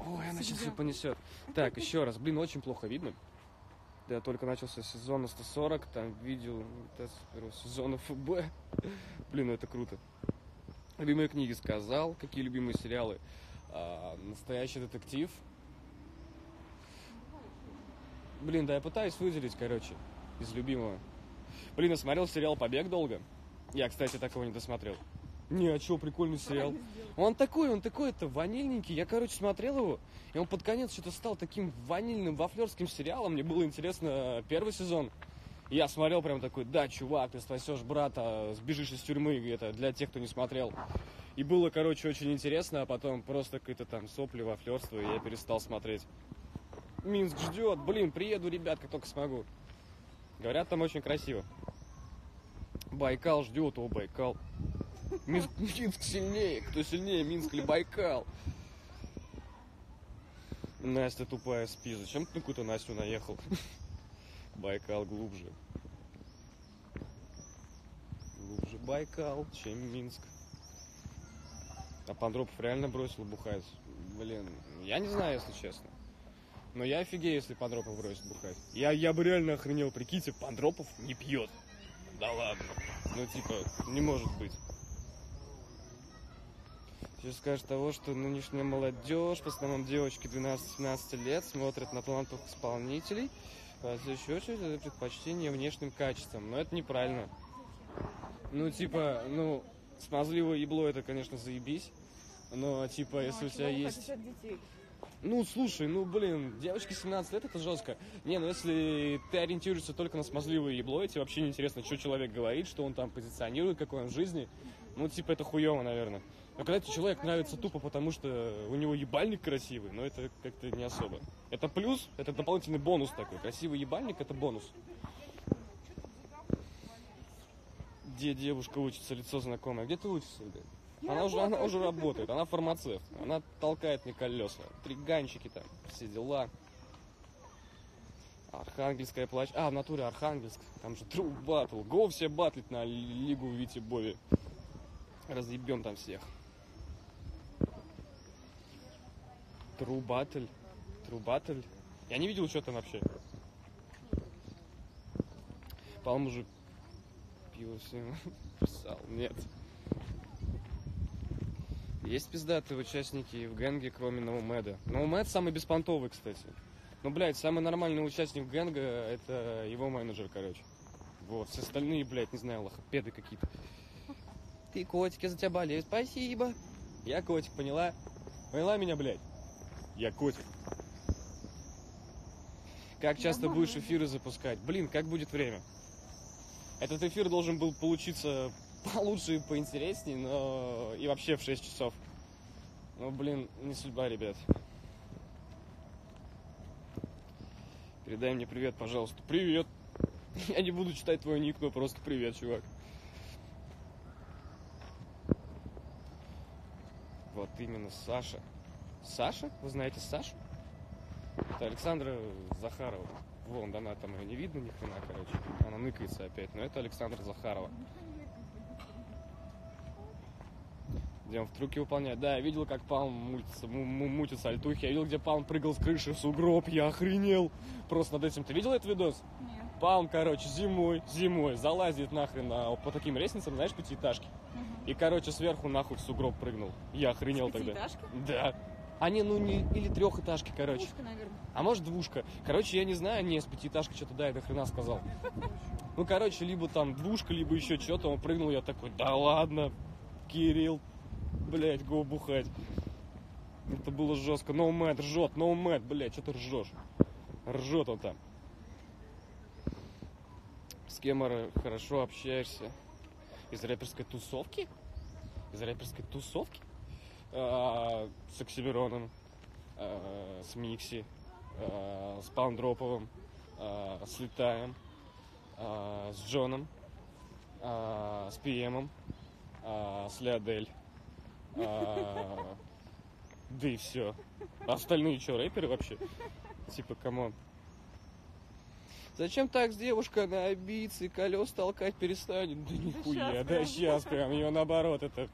Ой, она сейчас все понесет. Так, еще раз. Блин, очень плохо видно. Да, только начался сезон на 140, там видел с первого сезона ФБ. Блин, ну это круто. Любимые книги сказал, какие любимые сериалы. А, настоящий детектив. Блин, да я пытаюсь выделить, короче, из любимого. Блин, я смотрел сериал «Побег» долго. Я, кстати, такого не досмотрел. Не, а чё, прикольный сериал. Он такой, он такой-то ванильненький. Я, короче, смотрел его, и он под конец что-то стал таким ванильным вафлерским сериалом. Мне было интересно э, первый сезон. Я смотрел прям такой, да, чувак, ты спасешь брата, сбежишь из тюрьмы, это для тех, кто не смотрел. И было, короче, очень интересно, а потом просто какое-то там сопли, вафлерство, и я перестал смотреть. Минск ждет, блин, приеду, ребят, как только смогу. Говорят, там очень красиво. Байкал ждет, о, Байкал. Минск, Минск сильнее. Кто сильнее, Минск или Байкал? Настя тупая спи. Зачем ты на какую-то Настю наехал? Байкал глубже. Глубже Байкал, чем Минск. А Пандропов реально бросил бухать. Блин, я не знаю, если честно. Но я офигею, если Пандропов бросит бухать. Я, я бы реально охренел, прикиньте, Пандропов не пьет. Да ладно. Ну, типа, не может быть. Сейчас скажешь того, что нынешняя молодежь, в основном девочки 12-17 лет, смотрят на талантов исполнителей, а в следующую очередь это предпочтение внешним качествам. Но это неправильно. Ну, типа, ну, смазливое ебло это, конечно, заебись. Но, типа, Ну, а если у тебя есть... детей? Ну, слушай, ну, блин, девочке 17 лет, это жестко. Не, ну, если ты ориентируешься только на смазливое ебло, тебе вообще не интересно, что человек говорит, что он там позиционирует, какой он в жизни, ну, типа, это хуево, наверное. Но когда тебе человек нравится тупо потому, что у него ебальник красивый, но это как-то не особо. Это плюс, это дополнительный бонус такой. Красивый ебальник – это бонус. Где девушка учится, лицо знакомое. Где ты учишься, блядь? Я она, уже, она уже работает, она фармацевт. Она толкает мне колеса. Триганчики там, все дела. Архангельская плащ. А, в натуре Архангельск. Там же Тру батл. Го все батлить на Лигу Вити Бови. Разъебем там всех. Тру батл. Тру батл. Я не видел, что там вообще. По-моему, уже пиво всем писал. Нет. Есть пиздатые участники в гэнге, кроме Ноумеда. Ноумед самый беспонтовый, кстати. Ну, блядь, самый нормальный участник гэнга это его менеджер, короче. Вот, все остальные, блядь, не знаю, лохопеды какие-то. Ты, котик, я за тебя болею, спасибо. Я котик, поняла? Поняла меня, блядь? Я котик. Как часто будешь эфиры запускать? Блин, как будет время? Этот эфир должен был получиться получше и поинтереснее, но и вообще в 6 часов. Ну, блин, не судьба, ребят. Передай мне привет, пожалуйста. Привет. Я не буду читать твой ник, но просто привет, чувак. Вот именно Саша. Саша? Вы знаете Сашу? Это Александра Захарова. Вон, она там ее не видно ни хрена, короче. Она ныкается опять. Но это Александра Захарова. Где он в трюке выполняет. Да, я видел, как Палм мутится, му- му- мутится альтухи. Я видел, где Палм прыгал с крыши в сугроб. Я охренел. Просто над этим. Ты видел этот видос? Нет. Палм, короче, зимой, зимой залазит нахрен на, по таким лестницам, знаешь, пятиэтажки. И, короче, сверху нахуй в сугроб прыгнул. Я охренел тогда. Пятиэтажки? Да. А не, ну не, или трехэтажки, короче. Пушка, наверное. А может двушка. Короче, я не знаю, не, с пятиэтажки что-то да, до хрена сказал. Ну, короче, либо там двушка, либо еще что-то. Он прыгнул, я такой, да ладно, Кирилл, блять, го бухать. Это было жестко. Ноумэд ржет, ноумэд, блядь, что ты ржешь? Ржет он там. С кем хорошо общаешься? Из рэперской тусовки? Из рэперской тусовки? А, с Оксимироном, а, с Микси, а, с Паундроповым, а, с Летаем, с Джоном, с Пиемом, с Леодель. А, да и все. Остальные что, рэперы вообще? Типа, come on. Зачем так с девушкой на обидцы, колес толкать перестанет? Да нихуя, да сейчас прям, ее наоборот это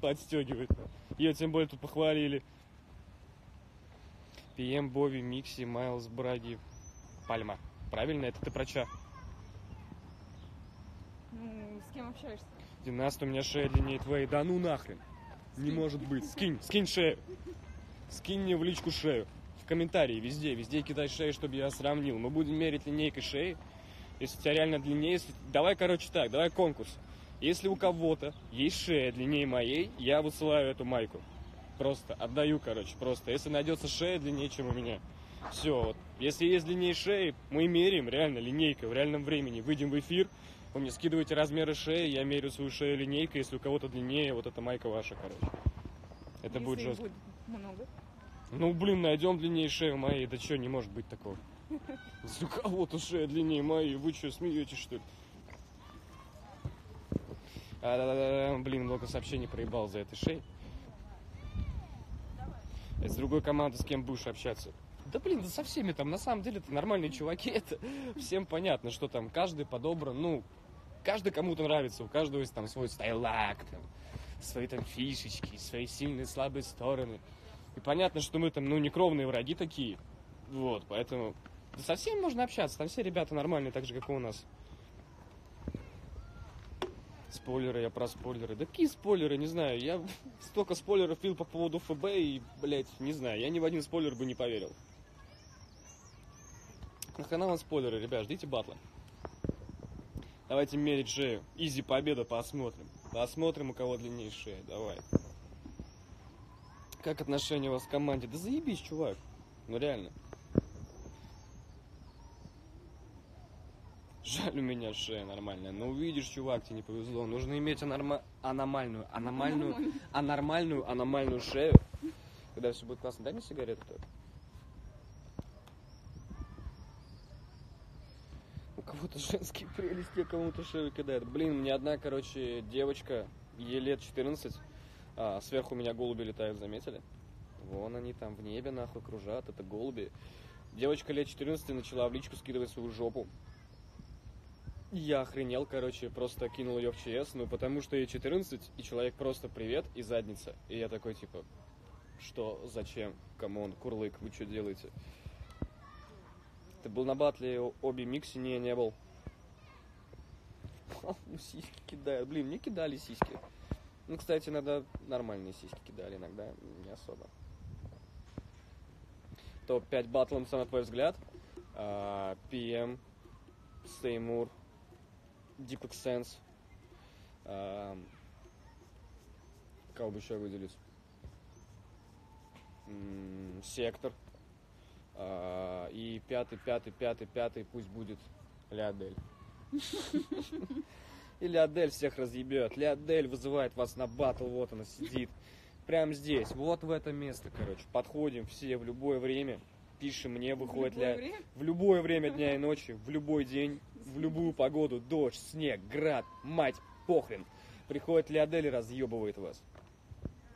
подстегивает. Ее тем более тут похвалили. ПМ, Бови, Микси, Майлз, Браги, Пальма. Правильно? Это ты про ча? Ну, с кем общаешься? Династ, у меня шея длиннее твоей. Да ну нахрен. Не может быть. Скинь, скинь шею. Скинь мне в личку шею. В комментарии, везде, везде кидай шею, чтобы я сравнил. Мы будем мерить линейкой шеи. Если у тебя реально длиннее, если... давай, короче, так, давай конкурс. Если у кого-то есть шея длиннее моей, я высылаю эту майку. Просто отдаю, короче, просто. Если найдется шея длиннее, чем у меня. Все, вот. Если есть длиннее шеи, мы меряем реально линейкой в реальном времени. Выйдем в эфир, вы мне скидываете размеры шеи, я мерю свою шею линейкой. Если у кого-то длиннее, вот эта майка ваша, короче. Это Если будет жестко. будет много. Ну, блин, найдем длиннее шею моей. Да что, не может быть такого. Если у кого-то шея длиннее моей, вы что, смеетесь, что ли? А, да, да, да, блин, много сообщений проебал за этой шеей. С другой командой с кем будешь общаться? Да блин, да со всеми там, на самом деле, это нормальные чуваки, это всем понятно, что там каждый подобран, ну, каждый кому-то нравится, у каждого есть там свой стайлак, там, свои там фишечки, свои сильные, слабые стороны. И понятно, что мы там, ну, не кровные враги такие, вот, поэтому да со всеми можно общаться, там все ребята нормальные, так же, как и у нас. Спойлеры, я про спойлеры. Да какие спойлеры, не знаю. Я столько спойлеров пил по поводу ФБ и, блядь, не знаю. Я ни в один спойлер бы не поверил. Нахрена вам спойлеры, ребят, ждите батла. Давайте мерить шею. Изи победа, посмотрим. Посмотрим, у кого длиннее шея. Давай. Как отношения у вас в команде? Да заебись, чувак. Ну реально. Жаль, у меня шея нормальная. Но увидишь, чувак, тебе не повезло. Нужно иметь анорма... аномальную, аномальную, анормальную, аномальную шею. Когда все будет классно. Дай мне сигарету только. Кого-то женские прелести, а кому-то шею кидает. Блин, мне одна, короче, девочка, ей лет 14, а, сверху меня голуби летают, заметили? Вон они там в небе нахуй кружат, это голуби. Девочка лет 14 начала в личку скидывать свою жопу. Я охренел, короче, просто кинул ее в ЧС, ну потому что ей 14, и человек просто привет и задница. И я такой, типа, что, зачем, come on, курлык, вы что делаете? Ты был на батле обе микси? Не, не был. Ну, сиськи кидают. Блин, мне кидали сиськи. Ну, кстати, иногда нормальные сиськи кидали, иногда не особо. Топ-5 батломса, на твой взгляд? А, PM, Сеймур, Deep Sense. а, Кого бы еще выделить? Сектор. А, И пятый, пятый, пятый, пятый пусть будет Леодель. И Леодель всех разъебет. Леодель вызывает вас на батл, вот она сидит. Прямо здесь, вот в это место, короче. Подходим все в любое время. Пишем мне, выходит время? В любое время дня и ночи, в любой день, в любую погоду, дождь, снег, град, мать, похрен. Приходит Леодель и разъебывает вас.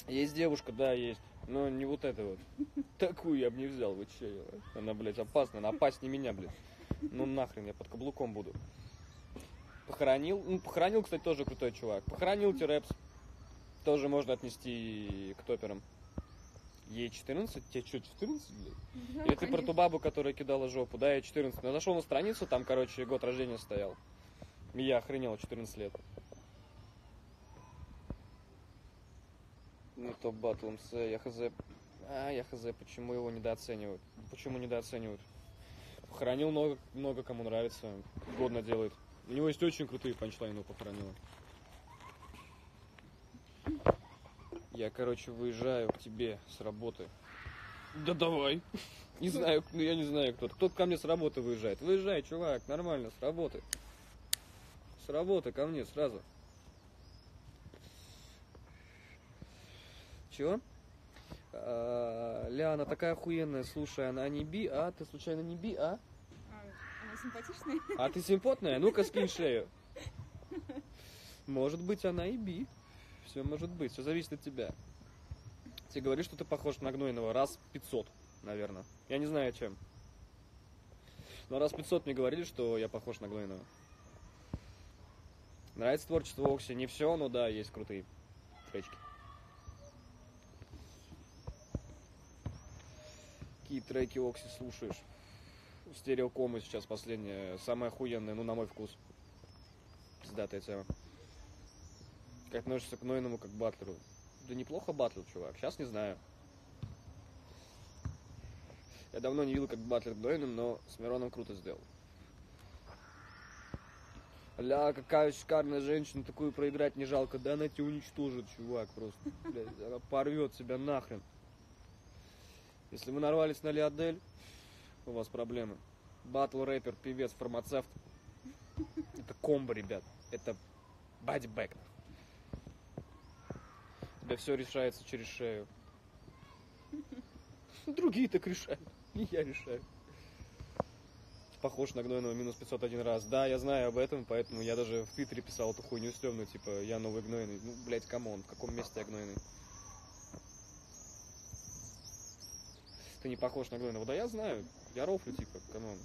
Есть девушка, да, есть. Но не вот это вот. Такую я бы не взял, вы че? Она, блядь, опасная, она опаснее меня, блядь. Ну нахрен, я под каблуком буду. Похоронил, ну, похоронил, кстати, тоже крутой чувак. Похоронил Тирепс. Тоже можно отнести к топерам. Ей 14? Тебе что, 14, блядь? Да, Или ты про ту бабу, которая кидала жопу? Да, я 14. Я зашел на страницу, там, короче, год рождения стоял. Я охренел, 14 лет. Ну, топ батл МС, я хз... А, я хз, почему его недооценивают? Почему недооценивают? Похоронил много, много кому нравится, годно делает. У него есть очень крутые панчлайны похоронила. Я, короче, выезжаю к тебе с работы. Да давай. Не знаю, ну я не знаю кто. Кто ко мне с работы выезжает. Выезжай, чувак, нормально, с работы. С работы ко мне сразу. Чего? А, Ля, она такая охуенная, слушай, она не би, а? Ты случайно не би, а? А, она симпатичная? А ты симпотная? Ну-ка скинь шею. Может быть, она и би. Все может быть, все зависит от тебя. Тебе говорю, что ты похож на Гнойного раз 500, наверное. Я не знаю чем. Но раз 500 мне говорили, что я похож на Гнойного. Нравится творчество Окси? Не все, но да, есть крутые тречки. Какие треки Окси слушаешь? Стереокомы сейчас последняя, самая охуенная, ну, на мой вкус. Пиздатая тема. Как относишься к Нойному как к батлеру? Да неплохо батлил, чувак. Сейчас не знаю. Я давно не видел, как батлер к Нойным, но с Мироном круто сделал. Ля, какая шикарная женщина, такую проиграть не жалко. Да она тебя уничтожит, чувак, просто. Блядь, она порвет себя нахрен. Если вы нарвались на Леодель, у вас проблемы. Батл рэпер, певец, фармацевт. Это комбо, ребят. Это bodybag. Тебя все решается через шею. Другие так решают. Не я решаю. Похож на Гнойного минус 501 раз. Да, я знаю об этом, поэтому я даже в Твиттере писал эту хуйню стрёмную, типа, я новый Гнойный. Ну, блядь, come on, в каком месте я Гнойный? Ты не похож на Гнойного. Да я знаю, я рофлю, типа, come on.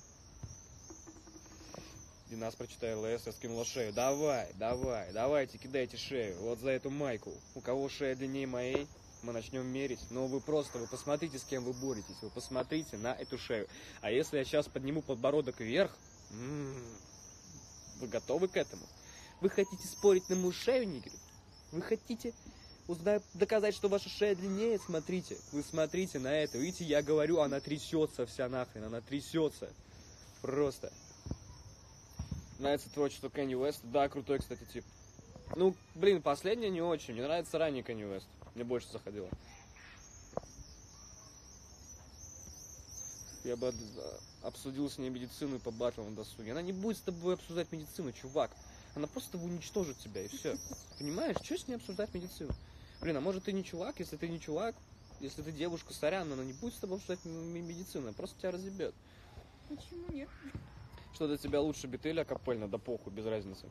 Динас прочитай ЛС, я скинула шею. Давай, давай, давайте, кидайте шею. Вот за эту майку. У кого шея длиннее моей, мы начнем мерить. Но вы просто, вы посмотрите, с кем вы боретесь. Вы посмотрите на эту шею. А если я сейчас подниму подбородок вверх, м, вы готовы к этому? Вы хотите спорить на мою шею, nigger? Вы хотите узнаю, доказать, что ваша шея длиннее, смотрите, вы смотрите на это, видите, я говорю, она трясется вся нахрен, она трясется, просто. Нравится творчество Кенни Уэста, да, крутой, кстати, тип. Ну, блин, последнее не очень, мне нравится ранний Кенни Уэст, мне больше заходило. Я бы обсудил с ней медицину по батлам на досуге. Она не будет с тобой обсуждать медицину, чувак. Она просто уничтожит тебя, и все. Понимаешь, что с ней обсуждать медицину? Блин, а может ты не чувак? Если ты не чувак, если ты девушка, сорян, она не будет с тобой обсуждать м- м- медицину, она просто тебя разъебет. Почему нет? Что для тебя лучше, биты или акапельно? Да похуй, без разницы.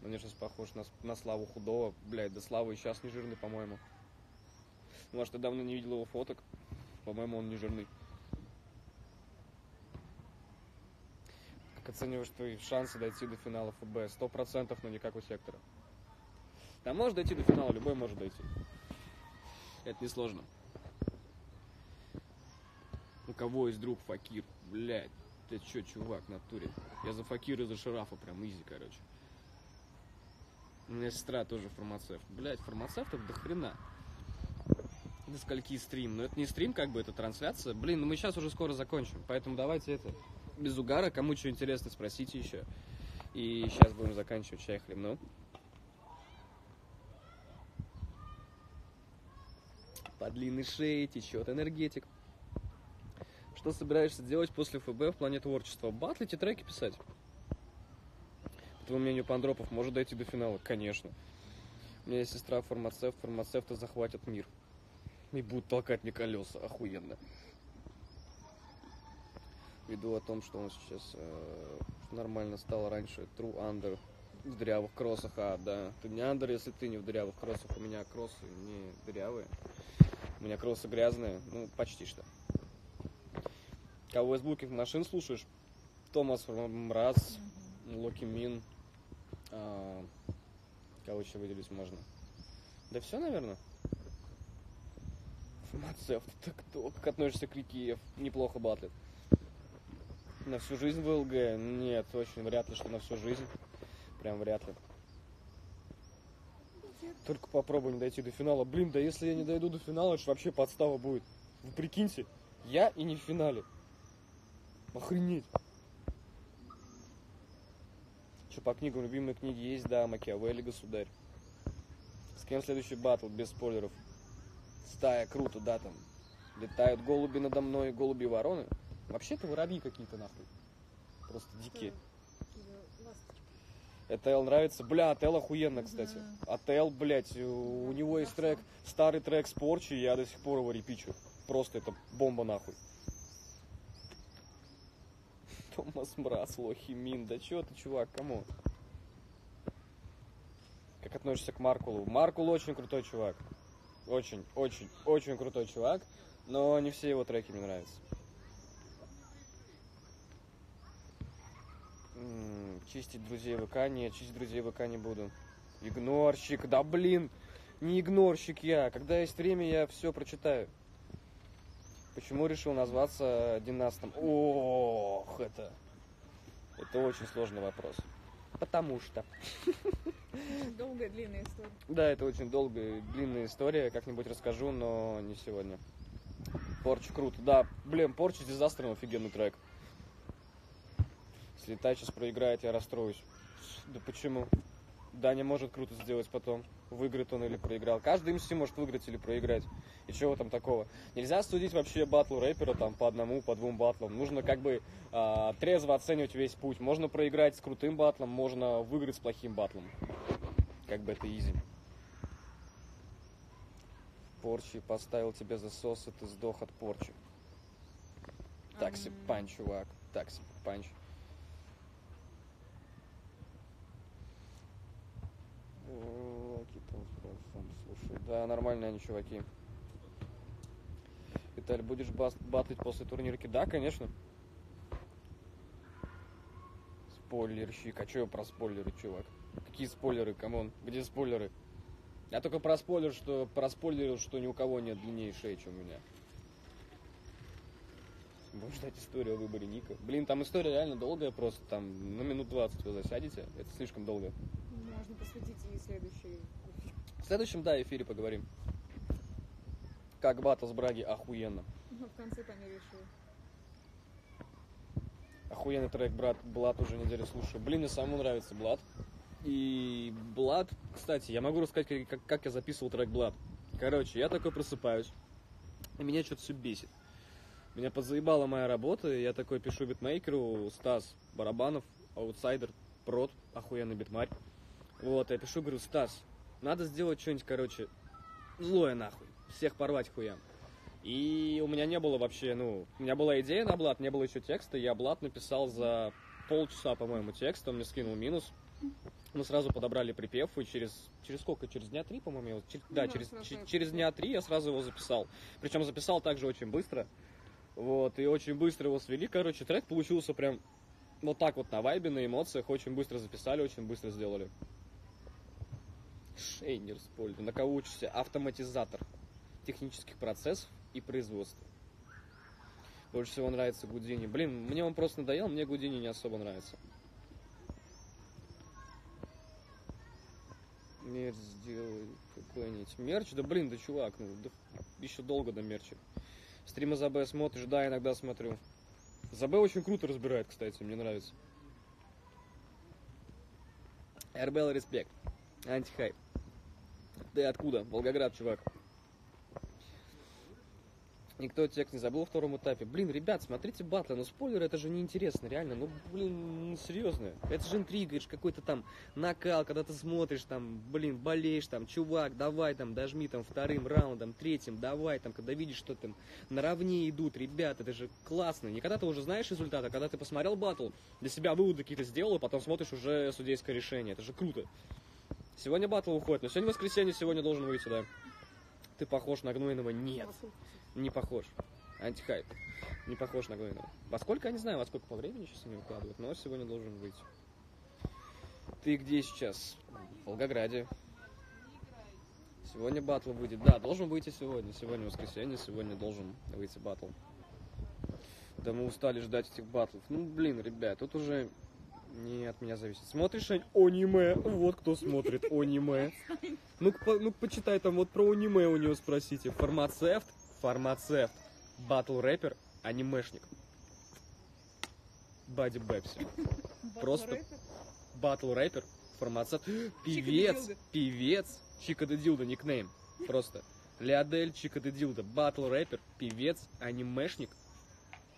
Мне сейчас похож на, на Славу худого. Блядь, да Слава и сейчас не жирный, по-моему. Может, ты давно не видел его фоток? По-моему, он не жирный. Как оцениваешь твои шансы дойти до финала ФБ? Сто процентов, но не как у сектора. Да может дойти до финала, любой может дойти. Это несложно. У кого есть друг Факир? Блядь, ты чё, чувак, в натуре? Я за Факира за Шарафа прям изи, короче. У меня сестра тоже фармацевт. Блядь, фармацевтов до хрена. До скольки стрим? Но это не стрим, как бы, это трансляция. Блин, ну мы сейчас уже скоро закончим. Поэтому давайте это, без угара, кому что интересно, спросите еще. И сейчас будем заканчивать чай хлебну. По длинной шее течет энергетик. Что собираешься делать после ФБ в плане творчества? Батлить и треки писать? По твоему мнению, Пандропов может дойти до финала? Конечно. У меня есть сестра фармацевт, фармацевты захватят мир. И будут толкать мне колеса. Охуенно. Ввиду о том, что он сейчас э, нормально стал раньше. True Under в дырявых кроссах. А, да. Ты не Under, если ты не в дырявых кроссах. У меня кроссы не дырявые. У меня кроссы грязные. Ну, почти что. Кого из букинг машин слушаешь? Томас Мраз, Локи Мин. а, кого еще выделить можно? Да все, наверное. Фармацевт, ты кто? Как относишься к Рикиев? Неплохо батлит. На всю жизнь в ЛГ? Нет, очень вряд ли, что на всю жизнь. Прям вряд ли. Только попробуй не дойти до финала. Блин, да если я не дойду до финала, это вообще подстава будет. Вы прикиньте, я и не в финале. Охренеть. Что по книгам, любимые книги есть, да, Макиавелли, Государь. С кем следующий батл, без спойлеров? Стая, круто, да, там. Летают голуби надо мной, голуби и вороны. Вообще-то воробьи какие-то, нахуй. Просто дикие. Эл нравится. Бля, Эл охуенно, кстати. А Эл, блядь, у, у него есть трек, старый трек с порчи, я до сих пор его репичу. Просто это бомба нахуй. Томас Мраз, Лохи Мин, да чё ты, чувак, кому? Как относишься к Маркулу? Маркул очень крутой чувак. Очень, очень, очень крутой чувак, но не все его треки мне нравятся. Чистить друзей ВК? Нет, чистить друзей ВК не буду. Игнорщик, да блин, не игнорщик я. Когда есть время, я все прочитаю. Почему решил назваться династом? Ох, это... Это очень сложный вопрос. Потому что. Долгая, длинная история. Да, это очень долгая, длинная история. Как-нибудь расскажу, но не сегодня. Порч круто. Да, блин, Порч с дизастром офигенный трек. Если Тай сейчас проиграет, я расстроюсь. Да почему? Даня может круто сделать потом. Выиграет он или проиграл. Каждый MC может выиграть или проиграть. И чего там такого? Нельзя судить вообще батл рэпера там по одному, по двум батлам. Нужно как бы а, трезво оценивать весь путь. Можно проиграть с крутым батлом, можно выиграть с плохим батлом. Как бы это easy. Порчи поставил тебе засос, и ты сдох от порчи. Такси Ам. панч, чувак. Такси панч. О, какие-то вот фон, Слушай, да, нормальные они, чуваки. Виталий, будешь бас- батлить после турнирки? Да, конечно. Спойлерщик. А что я про спойлеры, чувак? Какие спойлеры, come on? Где спойлеры? Я только про спойлер, что про спойлерил, что ни у кого нет длиннее шеи, чем у меня. Будешь ждать историю о выборе Ника. Блин, там история реально долгая, просто там на минут 20 вы засядете. Это слишком долго. Можно посвятить и следующий. В следующем, да, эфире поговорим. Как батл с Браги, охуенно. Ну, в конце решила. Охуенный трек, брат, Блад уже неделю слушаю. Блин, мне самому нравится Блад. И Блад, кстати, я могу рассказать, как, как- как я записывал трек Блад. Короче, я такой просыпаюсь. И меня что-то все бесит. Меня подзаебала моя работа, и я такой пишу битмейкеру, Стас Барабанов, аутсайдер, прод, охуенный битмарь. Вот, я пишу, говорю, Стас, надо сделать что-нибудь, короче, злое нахуй, всех порвать хуям. И у меня не было вообще, ну, у меня была идея на блат, не было еще текста, я блат написал за полчаса, по-моему, текст, он мне скинул минус. Мы сразу подобрали припев, и через, через сколько? Через дня три, по-моему, я его- чер- да, Да, через, через дня три я сразу его записал. Причем записал также очень быстро. Вот, и очень быстро его свели. Короче, трек получился прям вот так вот на вайбе, на эмоциях. Очень быстро записали, очень быстро сделали. Шейнер. На кого учишься? Автоматизатор технических процессов и производства. Больше всего нравится Гудини. Блин, мне он просто надоел, мне Гудини не особо нравится. Мерч сделай какой-нибудь. Мерч? Да блин, да чувак, ну да еще долго до мерча. Стримы за Б смотришь? Да, иногда смотрю. За Б очень круто разбирает, кстати, мне нравится. РБЛ респект. Антихайп. Ты откуда? Волгоград, чувак. Никто текст не забыл во втором этапе. Блин, ребят, смотрите батлы, ну спойлеры это же неинтересно, реально. Ну, блин, ну, серьезно. Это же интрига, это же какой-то там накал, когда ты смотришь, там, блин, болеешь, там, чувак, давай, там, дожми, там, вторым раундом, третьим, давай, там, когда видишь, что там наравне идут, ребят, это же классно. Не когда ты уже знаешь результат, а когда ты посмотрел батл, для себя выводы какие-то сделал, и потом смотришь уже судейское решение. Это же круто. Сегодня батл уходит, но сегодня воскресенье, сегодня должен выйти, да. Ты похож на Гнойного? Нет. Не похож. Антихайп. Не похож на Гнойного. Во сколько, я не знаю, во сколько по времени сейчас они выкладывают, но сегодня должен выйти. Ты где сейчас? В Волгограде. Сегодня батл выйдет. Да, должен выйти сегодня. Сегодня воскресенье, сегодня должен выйти батл. Да мы устали ждать этих батлов. Ну, блин, ребят, тут уже не от меня зависит. Смотришь аниме? Вот кто смотрит аниме. Ну, по, ну почитай там, вот про аниме у него спросите. Фармацевт, фармацевт, батл рэпер, анимешник. Бади Бэпси. Просто батл рэпер, фармацевт, певец, певец, Чика де Дилда, никнейм. Просто. Леодель Чика де Дилда, батл рэпер, певец, анимешник.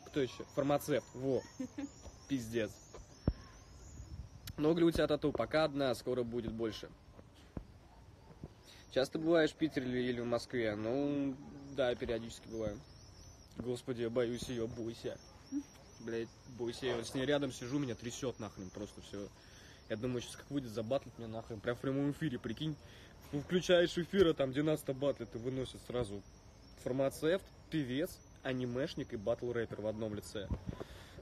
Кто еще? Фармацевт, во. Пиздец. Много ли у тебя тату? Пока одна, скоро будет больше. Часто бываешь в Питере или, в Москве? Ну, да, периодически бываю. Господи, я боюсь ее, бойся. Блять, бойся, я вот с ней рядом сижу, меня трясет нахрен просто все. Я думаю, сейчас как выйдет забатлить меня нахрен, прям в прямом эфире, прикинь. Включаешь эфир, а там где нас батлит и выносит сразу фармацевт, певец, анимешник и батл рэпер в одном лице.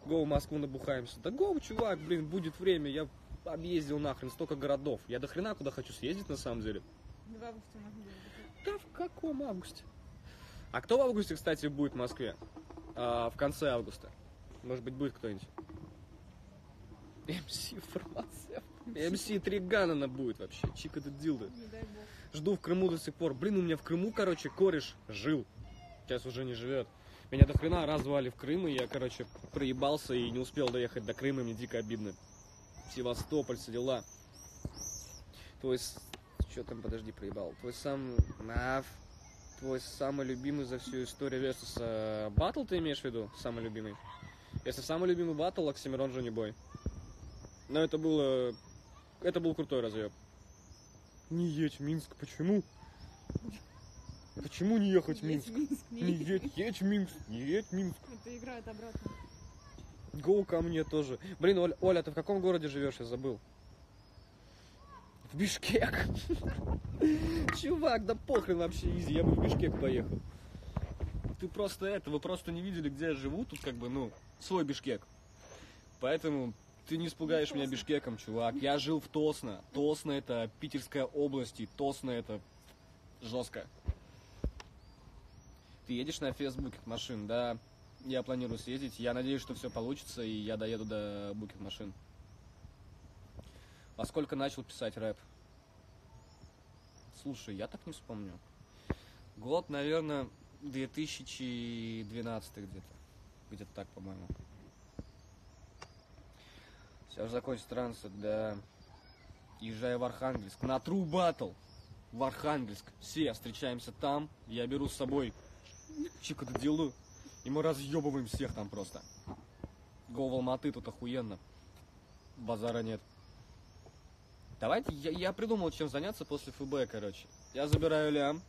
Гоу, Москву набухаемся. Да гоу, чувак, блин, будет время, я объездил нахрен столько городов. Я до хрена куда хочу съездить на самом деле. В августе будет. Да в каком августе? А кто в августе, кстати, будет в Москве? А, в конце августа. Может быть, будет кто-нибудь? МС фармацевт. МС Триганана будет вообще. Чика де Дилда. Не дай бог. Жду в Крыму до сих пор. Блин, у меня в Крыму, короче, кореш жил. Сейчас уже не живет. Меня до хрена раз звали в Крым, и я, короче, проебался и не успел доехать до Крыма, мне дико обидно. Севастополь, все дела. Твой... Что там, подожди, проебал? Твой сам... Нав. Твой самый любимый за всю историю Версуса батл ты имеешь в виду? Самый любимый? Если самый любимый батл, Оксимирон Джонни Бой. Но это было... Это был крутой разъеб. Не едь в Минск, почему? Почему не ехать в Минск? Минск, не Не едь. едь, едь в Минск, не едь в Минск. Это играет обратно. Go ко мне тоже. Блин, Оль- Оля, ты в каком городе живешь? Я забыл. В Бишкек. Чувак, да похрен вообще, изи, я бы в Бишкек поехал. Ты просто это, вы просто не видели, где я живу, тут как бы, ну, свой Бишкек. Поэтому ты не испугаешь меня Тосно. Бишкеком, чувак. Я жил в Тосно. Тосно это Питерская область, и Тосно это жестко. Ты едешь на фест Букет машин, да? Я планирую съездить. Я надеюсь, что все получится, и я доеду до Букет машин. Во сколько начал писать рэп? Слушай, я так не вспомню. Год, наверное, 2012 где-то. Где-то так, по-моему. Сейчас закончится трансит, да. Езжаю в Архангельск. На True Battle. В Архангельск. Все встречаемся там. Я беру с собой Чика да дилду. И мы разъебываем всех там просто. Го в Алматы тут охуенно. Базара нет. Давайте, я, я придумал, чем заняться после ФБ, короче. Я забираю лям,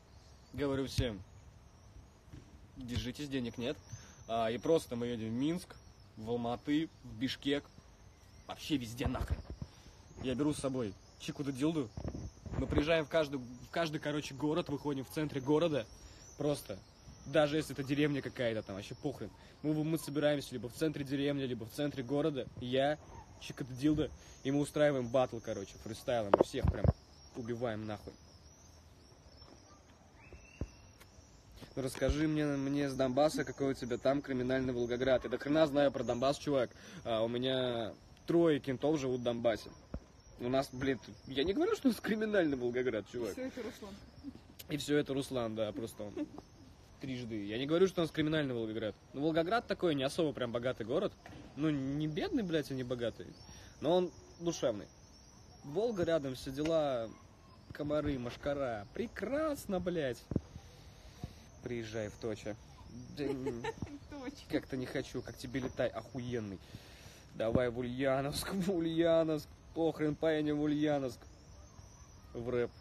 говорю всем, держитесь, денег нет. А, и просто мы едем в Минск, в Алматы, в Бишкек, вообще везде нахрен. Я беру с собой чику да дилду. Мы приезжаем в каждый, в каждый, короче, город, выходим в центре города. Просто. Даже если это деревня какая-то там, вообще похрен. Мы, мы собираемся либо в центре деревни, либо в центре города. Я, чика да дилда. И мы устраиваем батл, короче, фристайлом. И всех прям убиваем нахуй. Ну, расскажи мне, мне с Донбасса, какой у тебя там криминальный Волгоград. Я до хрена знаю про Донбасс, чувак. А, у меня трое кентов живут в Донбассе. У нас, блин, я не говорю, что это криминальный Волгоград, чувак. Все это Руслан. И все это Руслан, да, просто он трижды. Я не говорю, что у нас криминальный Волгоград. Но Волгоград такой не особо прям богатый город. Ну, не бедный, блядь, и не богатый. Но он душевный. Волга рядом, все дела, комары, машкара. Прекрасно, блядь. Приезжай в Точа. Как-то не хочу, как тебе летай, охуенный. Давай в Ульяновск, в Ульяновск, похрен поедем в Ульяновск. В рэп.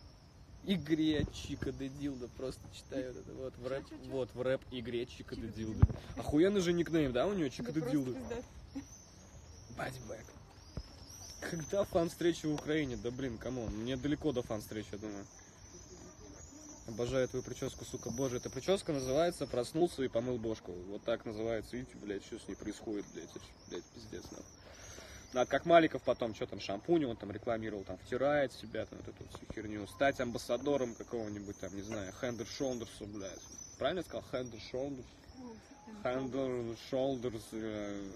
Игре Чика де Дилда, просто читаю вот это вот в рэп, вот в рэп игре Чика де Дилда. Охуенный же никнейм, да, у нее Чика де Дилда? Bodybag. Когда фан-встреча в Украине? Да блин, come on, мне далеко до фан-встречи, я думаю. Обожаю твою прическу, сука, боже. Эта прическа называется «Проснулся и помыл бошку». Вот так называется. Видите, блядь, что с ней происходит, блядь, это блядь, пиздец, нахуй. Надо как Маликов потом, что там, шампунь он там рекламировал, там, втирает себя, там, вот эту всю херню. Стать амбассадором какого-нибудь там, не знаю, Хендер Шондерса, блядь. Правильно я сказал? Хендер Шондерс? Хендер Шолдерс. э,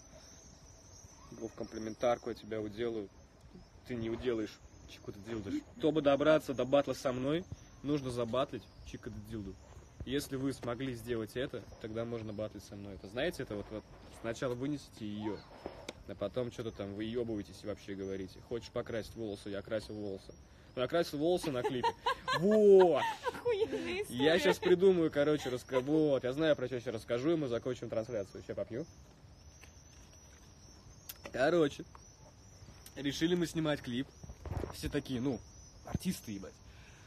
В комплиментарку я тебя уделаю. Ты не уделаешь. Чику ты дилдыш. Чтобы добраться до батла со мной, нужно забатлить Чика да дилду. Если вы смогли сделать это, тогда можно батлить со мной. Это знаете, это вот, вот сначала вынесите ее, а потом что-то там выебываетесь и вообще говорите. Хочешь покрасить волосы, я красил волосы. Ну, я красил волосы на клипе. Вот! Я сейчас придумаю, короче, расскажу. Вот, я знаю, про что сейчас расскажу, и мы закончим трансляцию. Сейчас попью. Короче, решили мы снимать клип. Все такие, ну, артисты, ебать.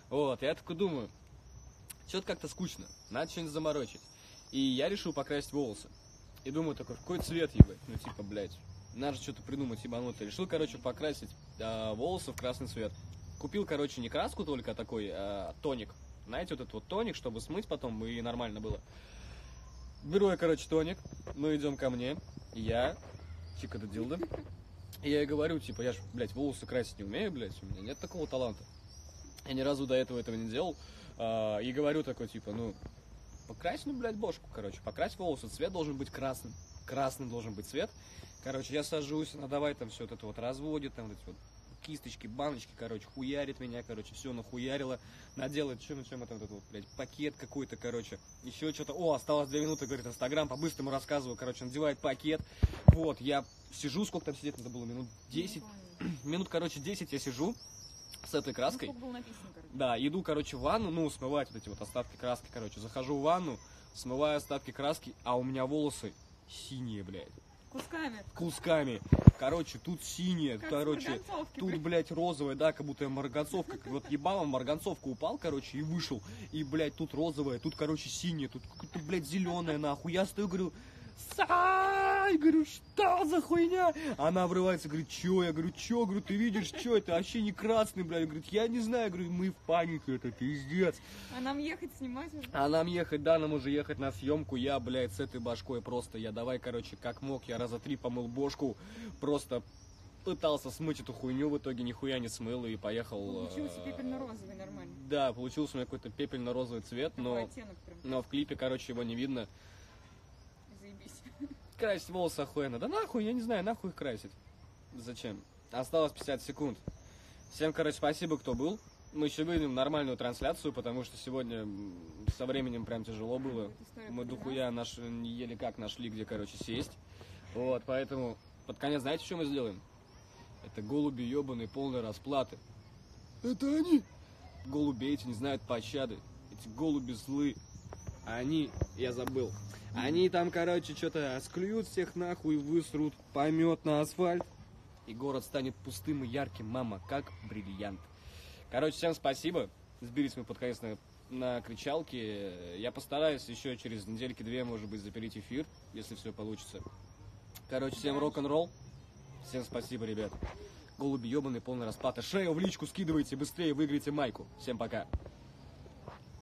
Вот, я такой думаю, что-то как-то скучно, надо что-нибудь заморочить. И я решил покрасить волосы. И думаю такой, какой цвет, ебать? Ну, типа, блядь, надо что-то придумать, ебанутое. Решил, короче, покрасить а, волосы в красный цвет. Купил, короче, не краску только, а такой а, тоник. Знаете, вот этот вот тоник, чтобы смыть потом и нормально было. Беру я, короче, тоник, мы идем ко мне, я, Чика да Дилда. И я ей говорю, типа, я же, блядь, волосы красить не умею, блядь, у меня нет такого таланта. Я ни разу до этого этого не делал. А, и говорю такой, типа, ну, покрась, ну, блядь, бошку, короче, покрась волосы, цвет должен быть красным. Красным должен быть цвет. Короче, я сажусь, она давай там все вот это вот разводит, там вот эти вот кисточки, баночки, короче, хуярит меня, короче, все нахуярила, наделает, что, ну, чем это вот этот вот, блядь, пакет какой-то, короче, еще что-то, о, осталось две минуты, говорит, инстаграм, по-быстрому рассказываю, короче, надевает пакет, вот, я сижу, сколько там сидеть надо было, минут 10, минут, короче, 10 я сижу с этой краской, Ну, короче. да, иду, короче, в ванну, ну, смывать вот эти вот остатки краски, короче. Захожу в ванну, смываю остатки краски, а у меня волосы синие, блядь, Кусками. кусками. Короче, тут синие, Как короче, тут, блядь, розовое, да, как будто я марганцовка, как вот ебало, марганцовка упал, короче, и вышел. И, блядь, тут розовое, тут, короче, синее, тут, какое-то, блядь, зеленое, нахуй. Я стою, говорю, Сай, говорю, что за хуйня? Она врывается, говорит, чё? Я говорю, чё? Говорю, ты видишь, чё? Это вообще не красный, блядь. Говорит, я не знаю, говорю, мы в панике, это пиздец. А нам ехать снимать уже? А нам ехать, да, нам уже ехать на съемку. Я, блядь, с этой башкой просто, я давай, короче, как мог, я раза три помыл бошку, просто пытался смыть эту хуйню, в итоге нихуя не смыл и поехал. Получился э, пепельно-розовый, нормально. Да, получился у меня какой-то пепельно-розовый цвет, Такой но, оттенок но в клипе, короче, его не видно. Красить волосы охуенно. Да нахуй, я не знаю, нахуй их красить. Зачем? Осталось 50 секунд. Всем, короче, спасибо, кто был. Мы еще выйдем нормальную трансляцию, потому что сегодня со временем прям тяжело было. Мы про дохуя наш, не еле как нашли, где, короче, сесть. Вот, поэтому под конец знаете, что мы сделаем? Это голуби ебаные, полной расплаты. Это они! Голуби эти не знают пощады. Эти голуби злы. А они, я забыл, они там, короче, что-то склюют всех нахуй, высрут помет на асфальт. И город станет пустым и ярким, мама, как бриллиант. Короче, всем спасибо. Сбились мы под конец на, на кричалке. Я постараюсь еще через недельки-две, может быть, запилить эфир, если все получится. Короче, всем рок-н-ролл. Всем спасибо, ребят. Голуби ебаный, полный распад. Шею в личку скидывайте быстрее, выиграйте майку. Всем пока.